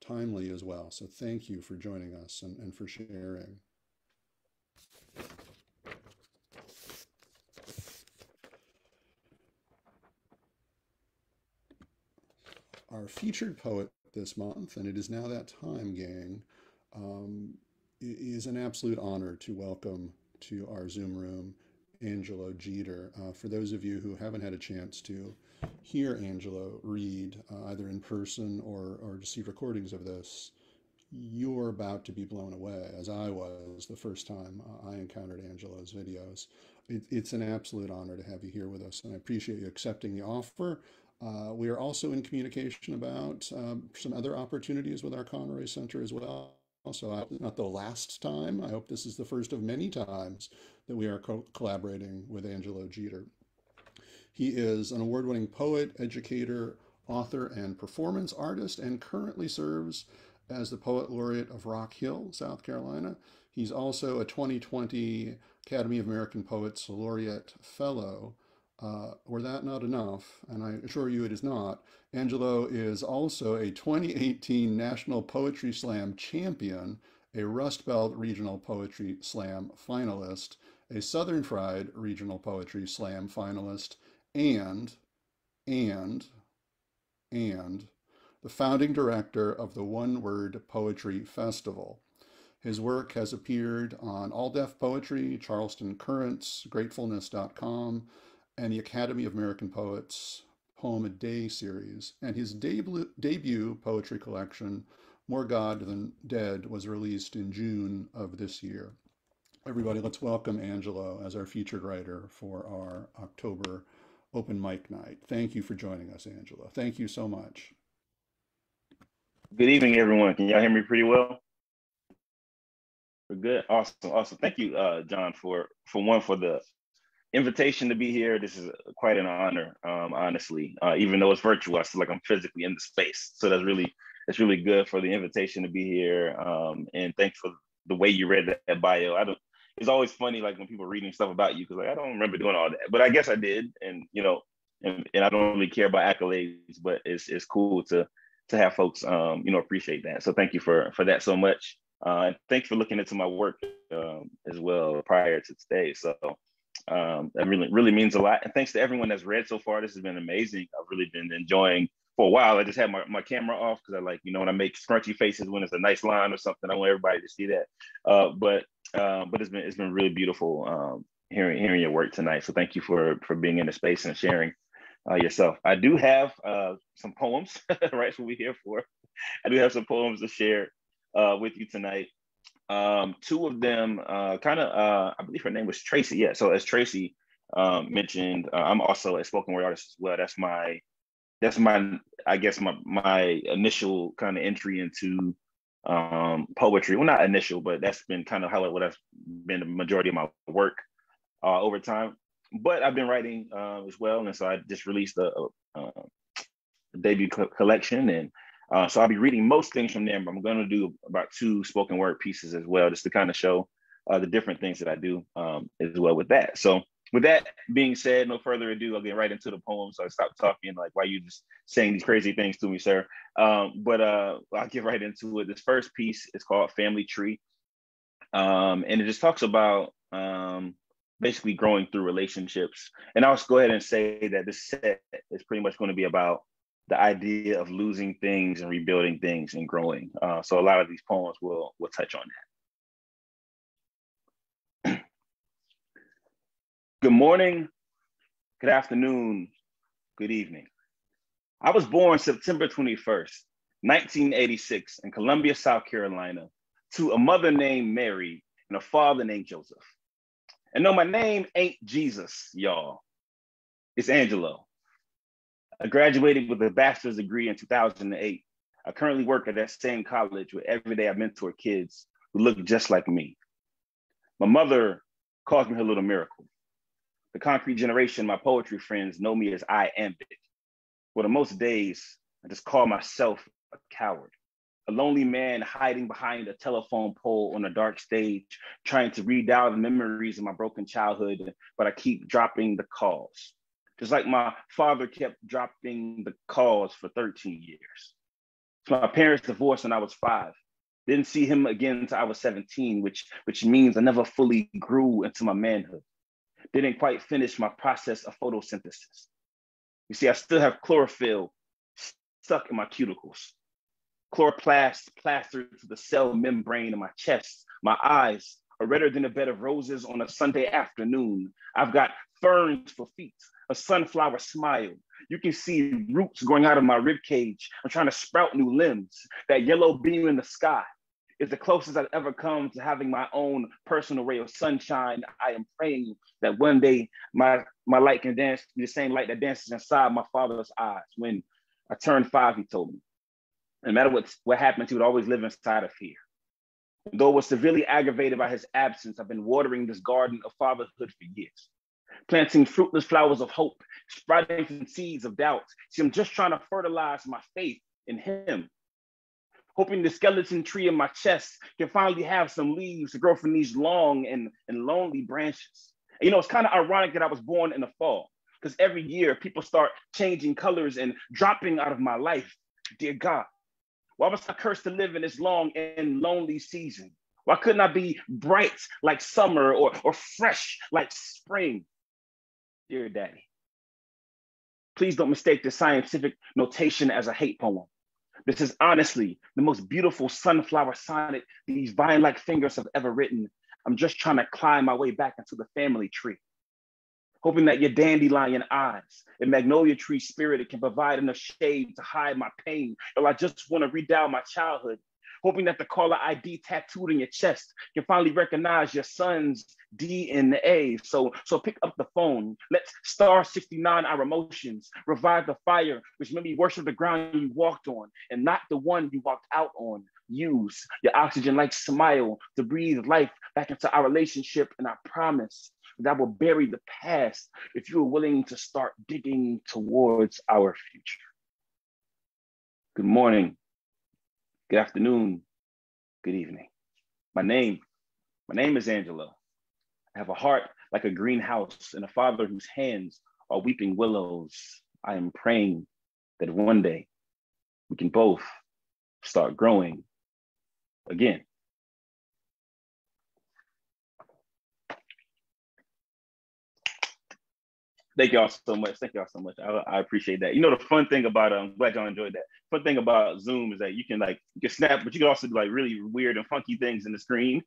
timely as well. So thank you for joining us and, and for sharing. Our featured poet this month, and it is now that time, gang, um, is an absolute honor to welcome to our Zoom room Angelo Geter. Uh, for those of you who haven't had a chance to hear Angelo read uh, either in person or, or to see recordings of this, you're about to be blown away, as I was the first time I encountered Angelo's videos. It, it's an absolute honor to have you here with us, and I appreciate you accepting the offer. Uh, we are also in communication about um, some other opportunities with our Conroy Center as well. So uh, not the last time. I hope this is the first of many times that we are co collaborating with Angelo Geter. He is an award-winning poet, educator, author, and performance artist, and currently serves as the Poet Laureate of Rock Hill, South Carolina. He's also a 2020 Academy of American Poets Laureate Fellow. Uh, were that not enough, and I assure you it is not, Angelo is also a 2018 National Poetry Slam champion, a Rust Belt Regional Poetry Slam finalist, a Southern Fried Regional Poetry Slam finalist, and, and, and the founding director of the One Word Poetry Festival. His work has appeared on All Def Poetry, Charleston Currents, Gratefulness.com, and the Academy of American Poets Poem a Day series. And his debut, debut poetry collection, More God Than Dead, was released in June of this year. Everybody, let's welcome Angelo as our featured writer for our October open mic night. Thank you for joining us, Angelo. Thank you so much. Good evening, everyone. Can y'all hear me pretty well? We're good. Awesome. Awesome. Thank you, uh, John, for for one for the invitation to be here. This is quite an honor, um, honestly. Uh, even though it's virtual, I feel like I'm physically in the space. So that's really it's really good for the invitation to be here. Um, and thanks for the way you read that, bio. I don't. It's always funny, like when people reading stuff about you, because like I don't remember doing all that, but I guess I did. And you know, and, and I don't really care about accolades, but it's it's cool to to have folks um, you know appreciate that. So thank you for for that so much. Uh, and thanks for looking into my work um, as well prior to today. So um, that really really means a lot. And thanks to everyone that's read so far. This has been amazing. I've really been enjoying. For a while, I just had my, my camera off because I like you know when I make scrunchy faces when it's a nice line or something. I want everybody to see that. Uh, but uh, but it's been it's been really beautiful um, hearing hearing your work tonight. So thank you for for being in the space and sharing uh, yourself. I do have uh, some poems, *laughs* right? What we're here for. I do have some poems to share uh, with you tonight. Um, two of them uh, kind of, uh, I believe her name was Tracy. Yeah. So as Tracy um, mentioned, uh, I'm also a spoken word artist as well. That's my, that's my, I guess my my initial kind of entry into um, poetry. Well, not initial, but that's been kind of how it, what has been the majority of my work over time but I've been writing uh, as well, and so I just released a, a, a debut co- collection, and uh, so I'll be reading most things from them. I'm going to do about two spoken word pieces as well, just to kind of show uh, the different things that I do um, as well with that. So with that being said, no further ado, I'll get right into the poem. So I stop talking, like, why you just saying these crazy things to me, sir? Um, but uh, I'll get right into it. This first piece is called Family Tree. Um, and it just talks about um, basically growing through relationships. And I'll just go ahead and say that this set is pretty much going to be about the idea of losing things and rebuilding things and growing. Uh, so a lot of these poems will will touch on that. *clears throat* good morning, good afternoon, good evening. I was born September 21st, 1986 in Columbia, South Carolina, to a mother named Mary and a father named Joseph. And no, my name ain't Jesus, y'all. It's Angelo. I graduated with a bachelor's degree in 2008. I currently work at that same college where every day I mentor kids who look just like me. My mother calls me her little miracle. The concrete generation, my poetry friends know me as I iambic. Well, on most days, I just call myself a coward a lonely man hiding behind a telephone pole on a dark stage, trying to redial the memories of my broken childhood, but I keep dropping the calls. Just like my father kept dropping the calls for 13 years. So my parents divorced when I was five. Didn't see him again until I was 17, which, which means I never fully grew into my manhood. Didn't quite finish my process of photosynthesis. You see, I still have chlorophyll stuck in my cuticles chloroplast plastered to the cell membrane of my chest. My eyes are redder than a bed of roses on a Sunday afternoon. I've got ferns for feet, a sunflower smile. You can see roots growing out of my rib cage. I'm trying to sprout new limbs, that yellow beam in the sky. is the closest I've ever come to having my own personal ray of sunshine. I am praying that one day my, my light can dance the same light that dances inside my father's eyes. When I turned five, he told me. No matter what, what happens, he would always live inside of fear. Though was severely aggravated by his absence, I've been watering this garden of fatherhood for years, planting fruitless flowers of hope, sprouting some seeds of doubt. See, I'm just trying to fertilize my faith in him hoping the skeleton tree in my chest can finally have some leaves to grow from these long and, and lonely branches. You know, it's kind of ironic that I was born in the fall because every year people start changing colors and dropping out of my life. Dear God, why was I cursed to live in this long and lonely season? Why couldn't I be bright like summer or, or fresh like spring? Dear Daddy, please don't mistake the scientific notation as a hate poem. This is honestly the most beautiful sunflower sonnet these vine like fingers have ever written. I'm just trying to climb my way back into the family tree. Hoping that your dandelion eyes and magnolia tree spirit can provide enough shade to hide my pain. Or I just want to redial my childhood hoping that the caller ID tattooed in your chest can finally recognize your son's DNA. So, so pick up the phone. Let's star 69 our emotions, revive the fire, which made me worship the ground you walked on and not the one you walked out on. Use your oxygen like smile to breathe life back into our relationship. And I promise that will bury the past if you are willing to start digging towards our future. Good morning. Good afternoon. Good evening. My name, my name is Angelo. I have a heart like a greenhouse and a father whose hands are weeping willows. I am praying that one day we can both start growing again. Thank y'all so much. Thank y'all so much. I, I, appreciate that. You know, the fun thing about um, glad y'all enjoyed that. Fun thing about Zoom is that you can like you can snap, but you can also do like really weird and funky things in the screen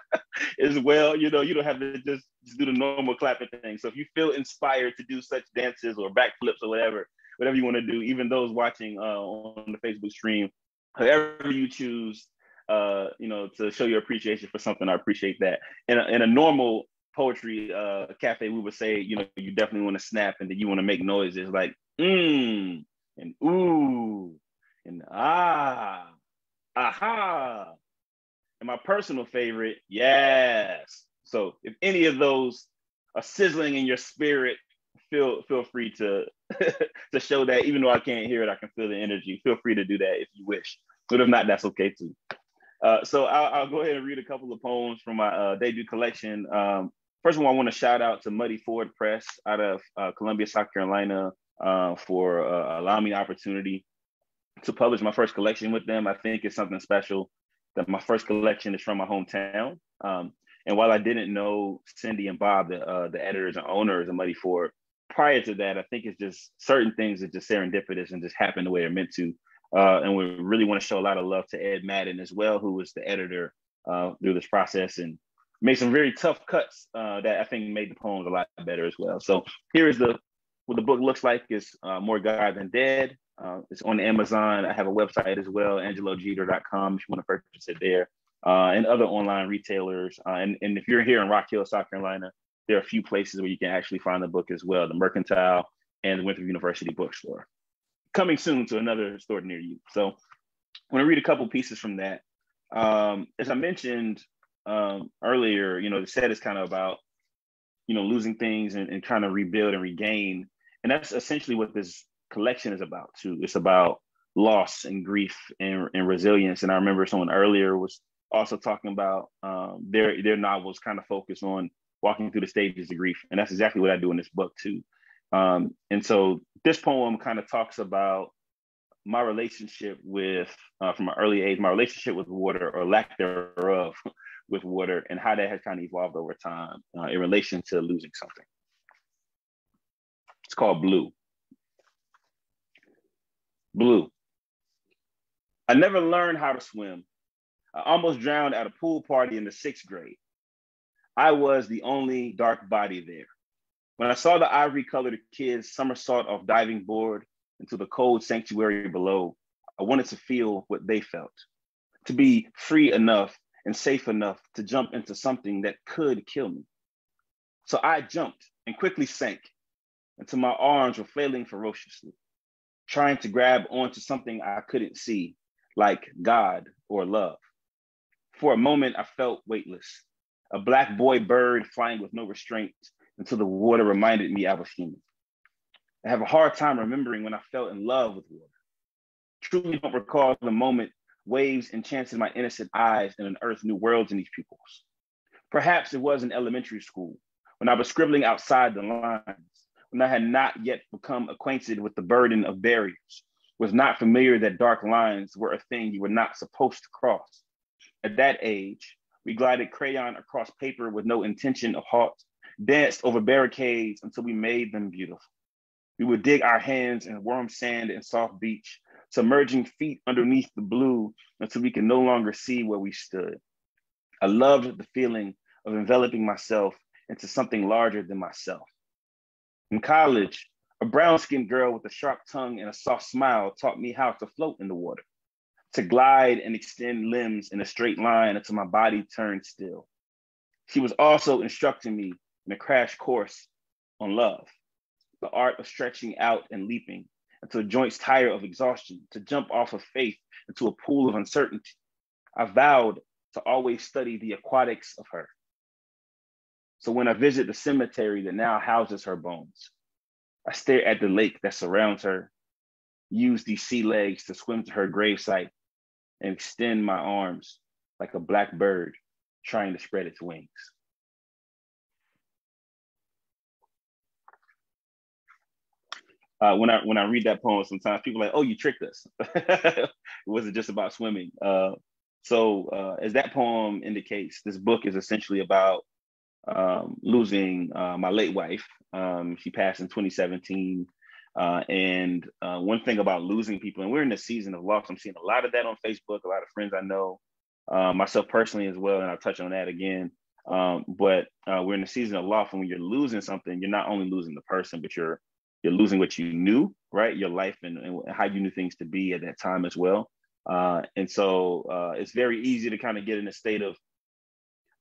*laughs* as well. You know, you don't have to just, just do the normal clapping thing. So if you feel inspired to do such dances or backflips or whatever, whatever you want to do, even those watching uh, on the Facebook stream, however you choose, uh, you know, to show your appreciation for something, I appreciate that. In a, in a normal poetry uh, cafe, we would say, you know, you definitely want to snap and then you want to make noises like mmm and ooh and ah, aha. And my personal favorite, yes. So if any of those are sizzling in your spirit, feel feel free to *laughs* to show that. Even though I can't hear it, I can feel the energy. Feel free to do that if you wish. But if not, that's okay too. Uh, so I'll, I'll, go ahead and read a couple of poems from my uh, debut collection. Um, First of all, I want to shout out to Muddy Ford Press out of uh, Columbia, South Carolina, uh, for uh, allowing me the opportunity to publish my first collection with them. I think it's something special that my first collection is from my hometown. Um, and while I didn't know Cindy and Bob, the, uh, the editors and owners of Muddy Ford, prior to that, I think it's just certain things that just serendipitous and just happen the way they're meant to. Uh, and we really want to show a lot of love to Ed Madden as well, who was the editor uh, through this process. And made some very tough cuts uh, that I think made the poems a lot better as well. So here is the what the book looks like. It's uh, More God Than Dead. Uh, it's on Amazon. I have a website as well, angelogeter.com if you want to purchase it there, uh, and other online retailers. Uh, and, and if you're here in Rock Hill, South Carolina, there are a few places where you can actually find the book as well, the Mercantile and the Winthrop University Bookstore. Coming soon to another store near you. So I want to read a couple pieces from that. Um, as I mentioned, um, earlier, you know, the set is kind of about, you know, losing things and, and trying to rebuild and regain. And that's essentially what this collection is about too. It's about loss and grief and, and resilience. And I remember someone earlier was also talking about um, their their novels kind of focus on walking through the stages of grief, and that's exactly what I do in this book too. Um, and so this poem kind of talks about my relationship with, uh, from an early age, my relationship with water or lack thereof, with water and how that has kind of evolved over time uh, in relation to losing something. It's called Blue. Blue. I never learned how to swim. I almost drowned at a pool party in the sixth grade. I was the only dark body there. When I saw the ivory colored kids somersault off diving board into the cold sanctuary below, I wanted to feel what they felt to be free enough and safe enough to jump into something that could kill me. So I jumped and quickly sank until my arms were flailing ferociously, trying to grab onto something I couldn't see, like God or love. For a moment, I felt weightless, a black boy bird flying with no restraint until the water reminded me I was human. I have a hard time remembering when I fell in love with water. Truly don't recall the moment waves enchanted my innocent eyes and unearthed new worlds in these pupils. Perhaps it was in elementary school when I was scribbling outside the lines, when I had not yet become acquainted with the burden of barriers, was not familiar that dark lines were a thing you were not supposed to cross. At that age, we glided crayon across paper with no intention of halt, danced over barricades until we made them beautiful. We would dig our hands in warm sand and soft beach, submerging feet underneath the blue until we can no longer see where we stood. I loved the feeling of enveloping myself into something larger than myself. In college, a brown skinned girl with a sharp tongue and a soft smile taught me how to float in the water, to glide and extend limbs in a straight line until my body turned still. She was also instructing me in a crash course on love, the art of stretching out and leaping until joints tire of exhaustion, to jump off of faith into a pool of uncertainty. I vowed to always study the aquatics of her. So when I visit the cemetery that now houses her bones, I stare at the lake that surrounds her, use these sea legs to swim to her gravesite, and extend my arms like a black bird trying to spread its wings. Uh, when I when I read that poem, sometimes people are like, "Oh, you tricked us." *laughs* it wasn't just about swimming. Uh, so, uh, as that poem indicates, this book is essentially about um, losing uh, my late wife. Um, she passed in 2017. Uh, and uh, one thing about losing people, and we're in the season of loss, I'm seeing a lot of that on Facebook, a lot of friends I know, myself personally as well, and I'll touch on that again. Um, but we're in the season of loss, and when you're losing something, you're not only losing the person, but you're you're losing what you knew, right? Your life and, and how you knew things to be at that time as well. Uh, and so it's very easy to kind of get in a state of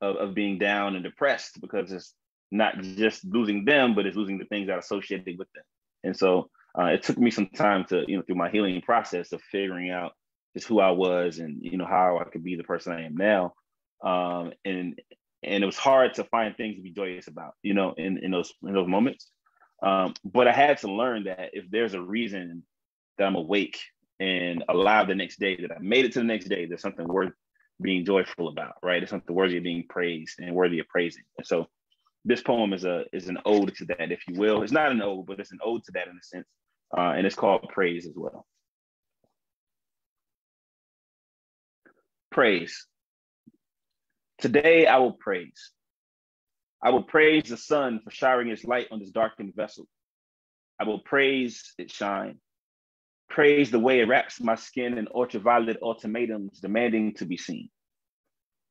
of, of being down and depressed because it's not just losing them, but it's losing the things that are associated with them. And so uh, it took me some time to, you know, through my healing process of figuring out just who I was and, you know, how I could be the person I am now. Um, and and it was hard to find things to be joyous about, you know, in, in those in those moments. Um, but I had to learn that if there's a reason that I'm awake and alive the next day, that I made it to the next day, there's something worth being joyful about, right? It's something worthy of being praised and worthy of praising. And so this poem is a is an ode to that, if you will. It's not an ode, but it's an ode to that in a sense. Uh, and it's called praise as well. Praise. Today I will praise. I will praise the sun for showering its light on this darkened vessel. I will praise its shine. Praise the way it wraps my skin in ultraviolet ultimatums demanding to be seen.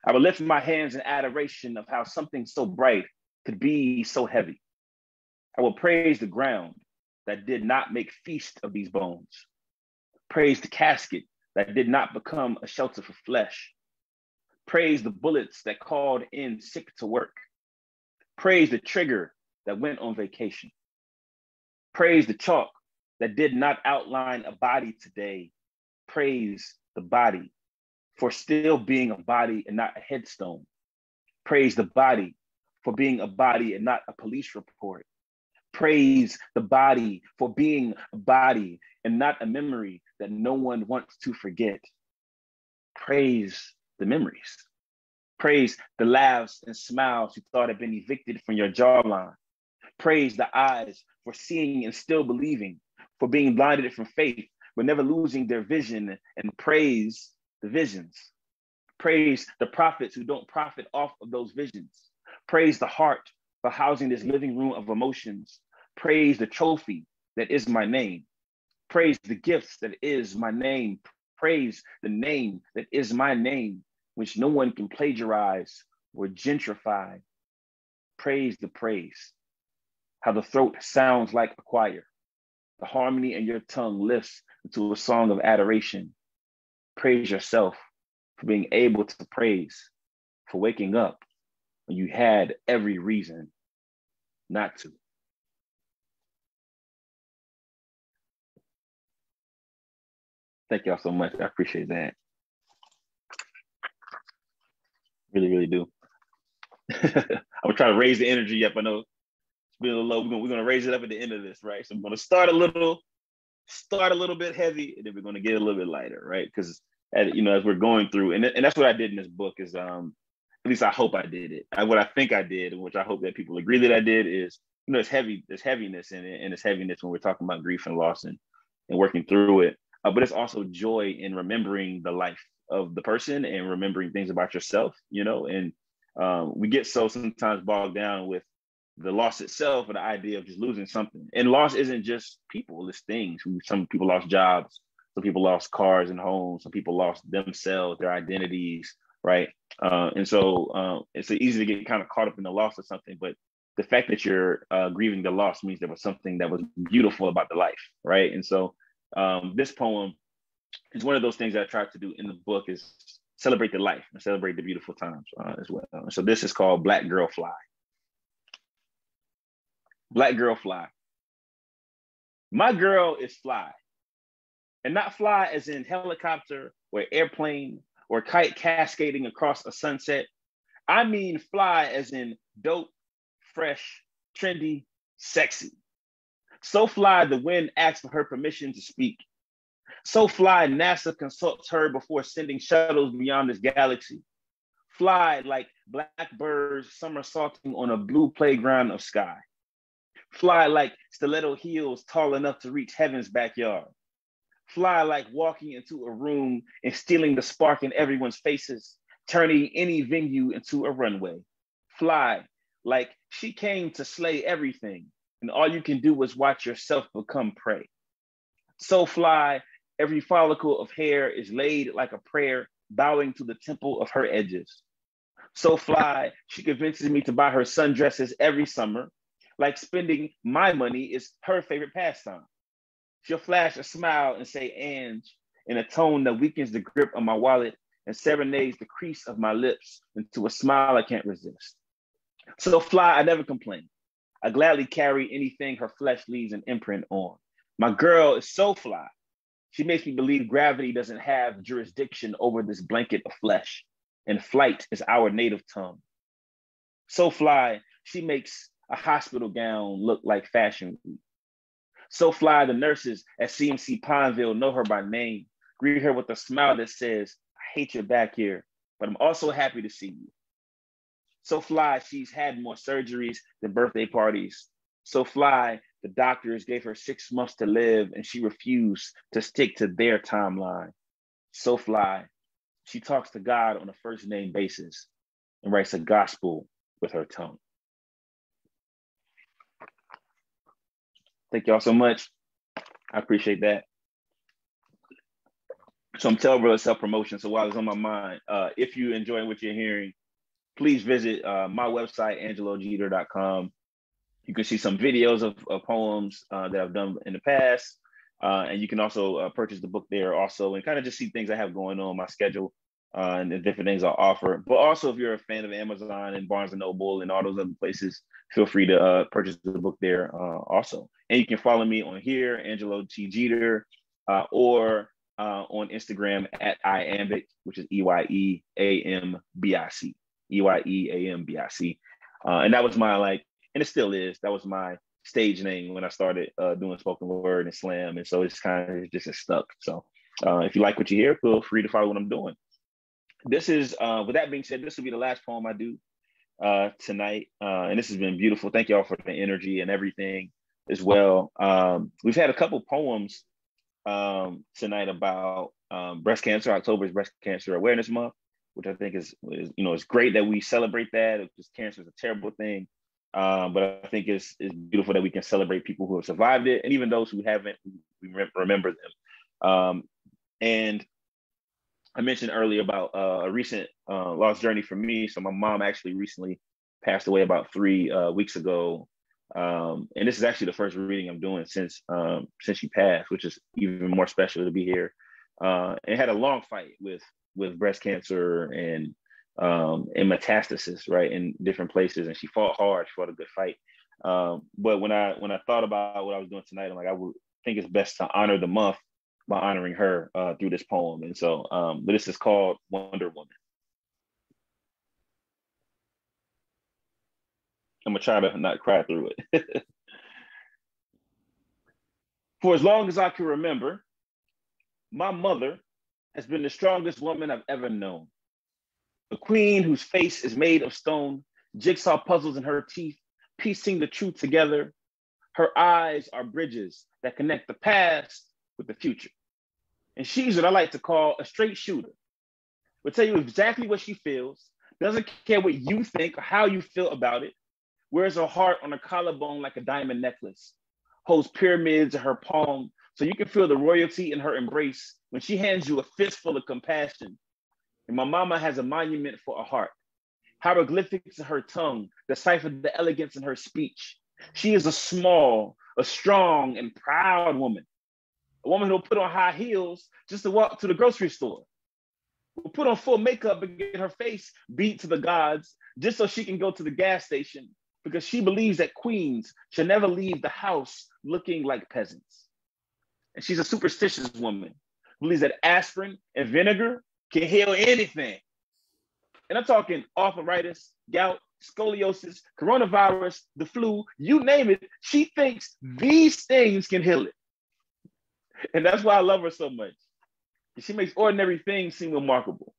I will lift my hands in adoration of how something so bright could be so heavy. I will praise the ground that did not make feast of these bones. Praise the casket that did not become a shelter for flesh. Praise the bullets that called in sick to work. Praise the trigger that went on vacation. Praise the chalk that did not outline a body today. Praise the body for still being a body and not a headstone. Praise the body for being a body and not a police report. Praise the body for being a body and not a memory that no one wants to forget. Praise the memories. Praise the laughs and smiles you thought had been evicted from your jawline. Praise the eyes for seeing and still believing for being blinded from faith, but never losing their vision, and praise the visions. Praise the prophets who don't profit off of those visions. Praise the heart for housing this living room of emotions. Praise the trophy that is my name. Praise the gifts that is my name. Praise the name that is my name, which no one can plagiarize or gentrify. Praise the praise. How the throat sounds like a choir the harmony in your tongue lifts into a song of adoration. Praise yourself for being able to praise, for waking up when you had every reason not to. Thank y'all so much. I appreciate that. Really, really do. *laughs* I'm trying to try to raise the energy up. I know it's been a little low. We're gonna, we're gonna raise it up at the end of this, right? So I'm gonna start a little, start a little bit heavy, and then we're gonna get a little bit lighter, right? Because you know, as we're going through, and, and that's what I did in this book is um, at least I hope I did it. I, what I think I did, and which I hope that people agree that I did, is you know, it's heavy, there's heaviness in it, and it's heaviness when we're talking about grief and loss and and working through it. Uh, but it's also joy in remembering the life of the person and remembering things about yourself, you know. And um, we get so sometimes bogged down with the loss itself or the idea of just losing something. And loss isn't just people; it's things. Some people lost jobs, some people lost cars and homes, some people lost themselves, their identities, right? Uh, and so uh, it's easy to get kind of caught up in the loss of something, but the fact that you're uh, grieving the loss means there was something that was beautiful about the life, right? And so um, this poem is one of those things that I try to do in the book is celebrate the life and celebrate the beautiful times uh, as well. So this is called Black Girl Fly. Black Girl Fly. My girl is fly, and not fly as in helicopter or airplane or kite cascading across a sunset. I mean fly as in dope, fresh, trendy, sexy. So fly, the wind asks for her permission to speak. So fly, NASA consults her before sending shuttles beyond this galaxy. Fly like blackbirds somersaulting on a blue playground of sky. Fly like stiletto heels tall enough to reach heaven's backyard. Fly like walking into a room and stealing the spark in everyone's faces, turning any venue into a runway. Fly like she came to slay everything, and all you can do is watch yourself become prey. So fly, every follicle of hair is laid like a prayer, bowing to the temple of her edges. So fly, she convinces me to buy her sundresses every summer, like spending my money is her favorite pastime. She'll flash a smile and say, Ange, in a tone that weakens the grip of my wallet and serenades the crease of my lips into a smile I can't resist. So fly, I never complain. I gladly carry anything her flesh leaves an imprint on. My girl is so fly. She makes me believe gravity doesn't have jurisdiction over this blanket of flesh, and flight is our native tongue. So fly, she makes a hospital gown look like fashion week. So fly, the nurses at CMC Pineville know her by name, greet her with a smile that says, I hate you're back here, but I'm also happy to see you. So fly, she's had more surgeries than birthday parties. So fly, the doctors gave her six months to live and she refused to stick to their timeline. So fly, she talks to God on a first name basis and writes a gospel with her tongue. Thank y'all so much. I appreciate that. So I'm telling brother self promotion. So while it's on my mind, uh, if you enjoy what you're hearing, please visit uh, my website, angelogeter.com. You can see some videos of, of poems uh, that I've done in the past. Uh, and you can also uh, purchase the book there also and kind of just see things I have going on, my schedule, uh, and the different things I'll offer. But also, if you're a fan of Amazon and Barnes & Noble and all those other places, feel free to uh, purchase the book there also. And you can follow me on here, Angelo T. Geter, or on Instagram at eyeambic, which is E-Y-E-A-M-B-I-C. E Y E A M B I C. Uh, and that was my like, and it still is. That was my stage name when I started uh, doing spoken word and slam, and so it's kind of just stuck. So uh, if you like what you hear, feel free to follow what I'm doing. This is, uh, with that being said, this will be the last poem I do uh, tonight, uh, and this has been beautiful. Thank you all for the energy and everything as well. Um, we've had a couple poems um, tonight about um, breast cancer. October is Breast Cancer Awareness Month which I think is, is you know it's great that we celebrate that. Because cancer is a terrible thing, um, but I think it's it's beautiful that we can celebrate people who have survived it, and even those who haven't, we remember them. Um, and I mentioned earlier about uh, a recent uh, lost journey for me. So my mom actually recently passed away about three uh, weeks ago, um, and this is actually the first reading I'm doing since um, since she passed, which is even more special to be here. Uh, and had a long fight with with breast cancer and um, and metastasis, right, in different places. And she fought hard. She fought a good fight. Um, but when I when I thought about what I was doing tonight, I'm like, I would think it's best to honor the month by honoring her uh, through this poem. And so, um, this is called Wonder Woman. I'm gonna try to not cry through it. *laughs* For as long as I can remember, my mother has been the strongest woman I've ever known. A queen whose face is made of stone, jigsaw puzzles in her teeth, piecing the truth together. Her eyes are bridges that connect the past with the future. And she's what I like to call a straight shooter. Will tell you exactly what she feels, doesn't care what you think or how you feel about it, wears her heart on her collarbone like a diamond necklace, holds pyramids in her palm so you can feel the royalty in her embrace when she hands you a fistful of compassion. And my mama has a monument for a heart, hieroglyphics in her tongue decipher the elegance in her speech. She is a small, a strong, and proud woman. A woman who'll put on high heels just to walk to the grocery store. Will put on full makeup and get her face beat to the gods just so she can go to the gas station because she believes that queens should never leave the house looking like peasants. And she's a superstitious woman, believes that aspirin and vinegar can heal anything. And I'm talking arthritis, gout, scoliosis, coronavirus, the flu, you name it. She thinks these things can heal it. And that's why I love her so much. She makes ordinary things seem remarkable.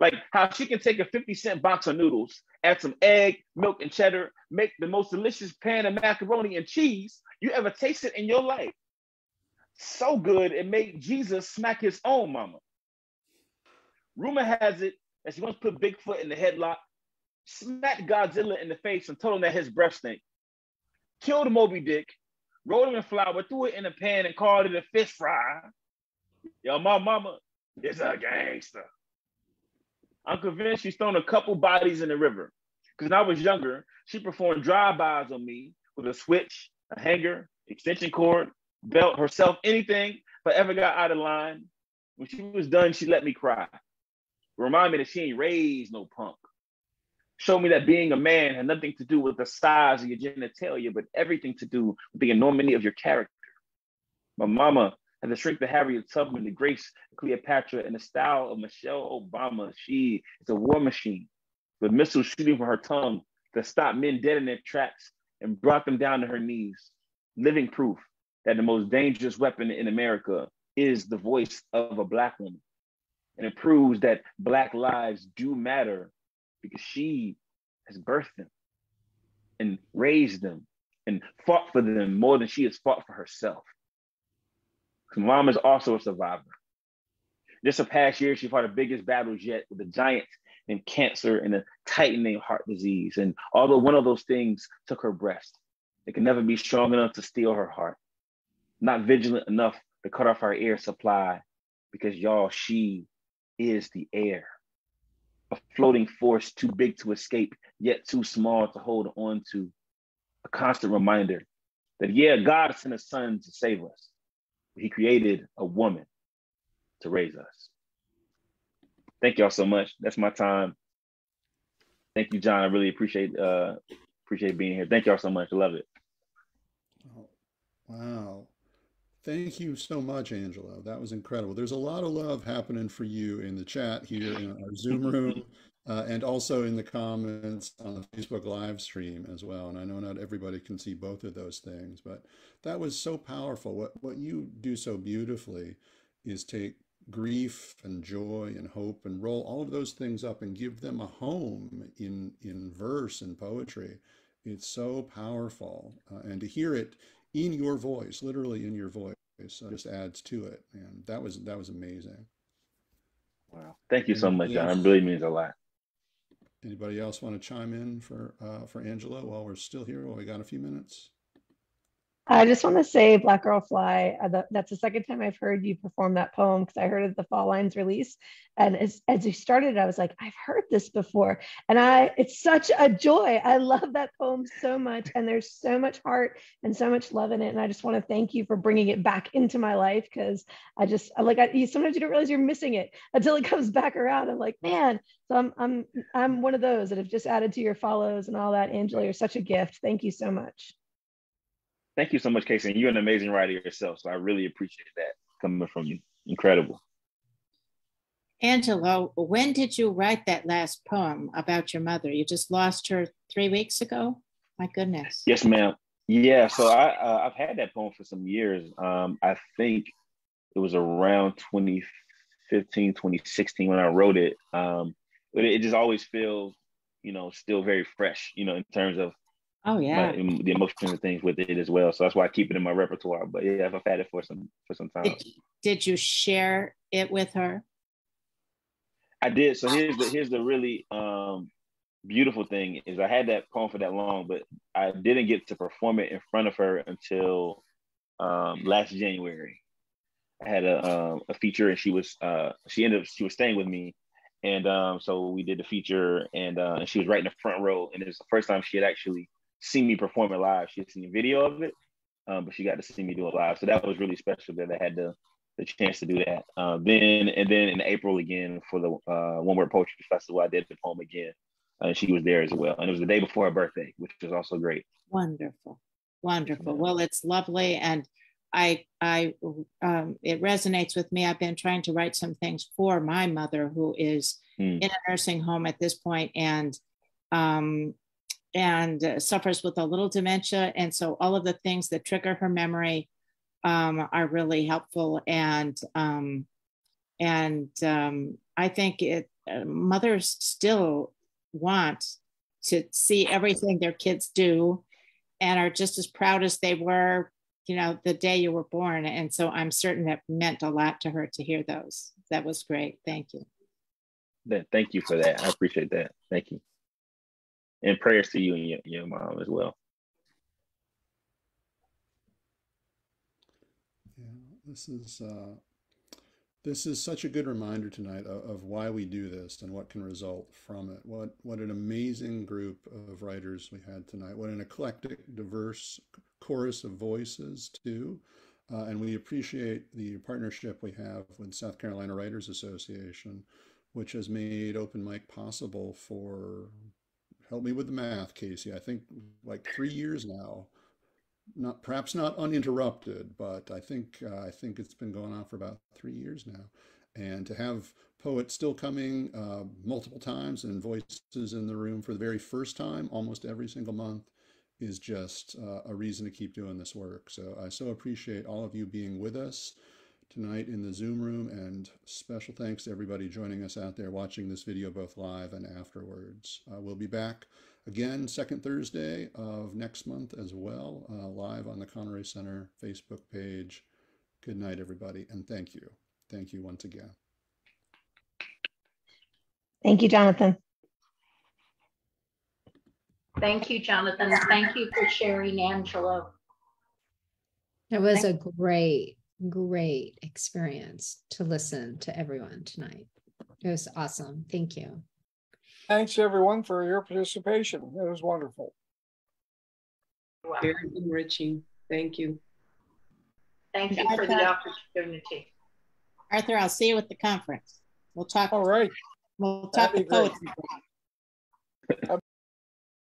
Like how she can take a 50 cent box of noodles, add some egg, milk, and cheddar, make the most delicious pan of macaroni and cheese you ever tasted in your life. So good, it made Jesus smack his own mama. Rumor has it that she once put Bigfoot in the headlock, smacked Godzilla in the face and told him that his breath stank, killed Moby Dick, rolled him in flour, threw it in a pan, and called it a fish fry. Yo, my mama is a gangster. I'm convinced she's thrown a couple bodies in the river. Because when I was younger, she performed drive-bys on me with a switch, a hanger, extension cord, belt, herself, anything. I ever got out of line, when she was done, she let me cry. Remind me that she ain't raised no punk. Show me that being a man had nothing to do with the size of your genitalia, but everything to do with the enormity of your character. My mama and the strength of Harriet Tubman, the grace of Cleopatra, and the style of Michelle Obama. She is a war machine with missiles shooting from her tongue that stopped men dead in their tracks and brought them down to her knees. Living proof that the most dangerous weapon in America is the voice of a Black woman. And it proves that Black lives do matter because she has birthed them and raised them and fought for them more than she has fought for herself. Because Mom is also a survivor. This a past year, she fought the biggest battles yet with a giant in cancer and a tightening heart disease. And although one of those things took her breast, it can never be strong enough to steal her heart. Not vigilant enough to cut off her air supply because y'all, she is the air. A floating force too big to escape, yet too small to hold on to. A constant reminder that, yeah, God sent a son to save us he created a woman to raise us. Thank y'all so much. That's my time. Thank you, John. I really appreciate uh appreciate being here. Thank y'all so much. I love it. Oh, wow. Thank you so much, Angelo. That was incredible. There's a lot of love happening for you in the chat here in our Zoom room uh, and also in the comments on the Facebook live stream as well. And I know not everybody can see both of those things, but that was so powerful. What, what you do so beautifully is take grief and joy and hope and roll all of those things up and give them a home in, in verse and poetry. It's so powerful. Uh, and to hear it in your voice, literally in your voice, uh, just adds to it. And that was, that was amazing. Wow. Thank you so much, John. It really means a lot. Anybody else want to chime in for uh, for Angelo while we're still here? Well, we got a few minutes. I just want to say Black Girl Fly. Uh, that's the second time I've heard you perform that poem because I heard it at the Fall Lines release. And as, as you started, I was like, I've heard this before. And I it's such a joy. I love that poem so much. And there's so much heart and so much love in it. And I just want to thank you for bringing it back into my life because I just like I, you, sometimes you don't realize you're missing it until it *laughs* comes back around. I'm like, man. So I'm I'm I'm one of those that have just added to your follows and all that. Angelo, you're such a gift. Thank you so much. Thank you so much, Casey. And you're an amazing writer yourself. So I really appreciate that coming from you. Incredible. Angelo, when did you write that last poem about your mother? You just lost her three weeks ago? My goodness. Yes, ma'am. Yeah, so I uh, I've had that poem for some years. Um, I think it was around 2015, 2016 when I wrote it. Um, but it just always feels, you know, still very fresh, you know, in terms of Oh yeah, the emotional things with it as well. So that's why I keep it in my repertoire. But yeah, I've had it for some for some time. Did, did you share it with her? I did. So here's the here's the really um, beautiful thing is I had that poem for that long, but I didn't get to perform it in front of her until um, last January. I had a um, a feature and she was uh, she ended up she was staying with me, and um, so we did the feature and uh, and she was right in the front row, and it was the first time she had actually seen me perform it live. She had seen a video of it, um, but she got to see me do it live. So that was really special that I had the the chance to do that. Uh, then and then in April again for the uh, One Word Poetry Festival, I did the poem again, and she was there as well. And it was the day before her birthday, which was also great. Wonderful, wonderful. Well, it's lovely, and I I um, it resonates with me. I've been trying to write some things for my mother, who is mm. in a nursing home at this point, and um, and uh, suffers with a little dementia. And so all of the things that trigger her memory um, are really helpful. And um, and um, I think it uh, mothers still want to see everything their kids do and are just as proud as they were you know the day you were born and so i'm certain that meant a lot to her to hear those that was great thank you thank you for that i appreciate that thank you and prayers to you and your, your mom as well. Yeah, this is uh, this is such a good reminder tonight of, of, why we do this and what can result from it. What what an amazing group of writers we had tonight. What an eclectic, diverse chorus of voices too. Uh, and we appreciate the partnership we have with South Carolina Writers Association, which has made open mic possible for help me with the math, Casey. I think like three years now. Not perhaps not uninterrupted, but I think uh, I think it's been going on for about three years now. And to have poets still coming uh, multiple times and voices in the room for the very first time, almost every single month, is just uh, a reason to keep doing this work. So I so appreciate all of you being with us tonight in the Zoom room and special thanks to everybody joining us out there watching this video both live and afterwards. Uh, we'll be back again second Thursday of next month as well, uh, live on the Conroy Center Facebook page. Good night, everybody, and thank you. Thank you once again. Thank you, Jonathan. Thank you, Jonathan. Thank you for sharing, Angelo. It was a great great experience to listen to everyone tonight. It was awesome. Thank you. Thanks everyone for your participation. It was wonderful. Very enriching. Thank you. Thank you for the opportunity. Arthur, I'll see you at the conference. We'll talk. All right. We'll talk to poetry.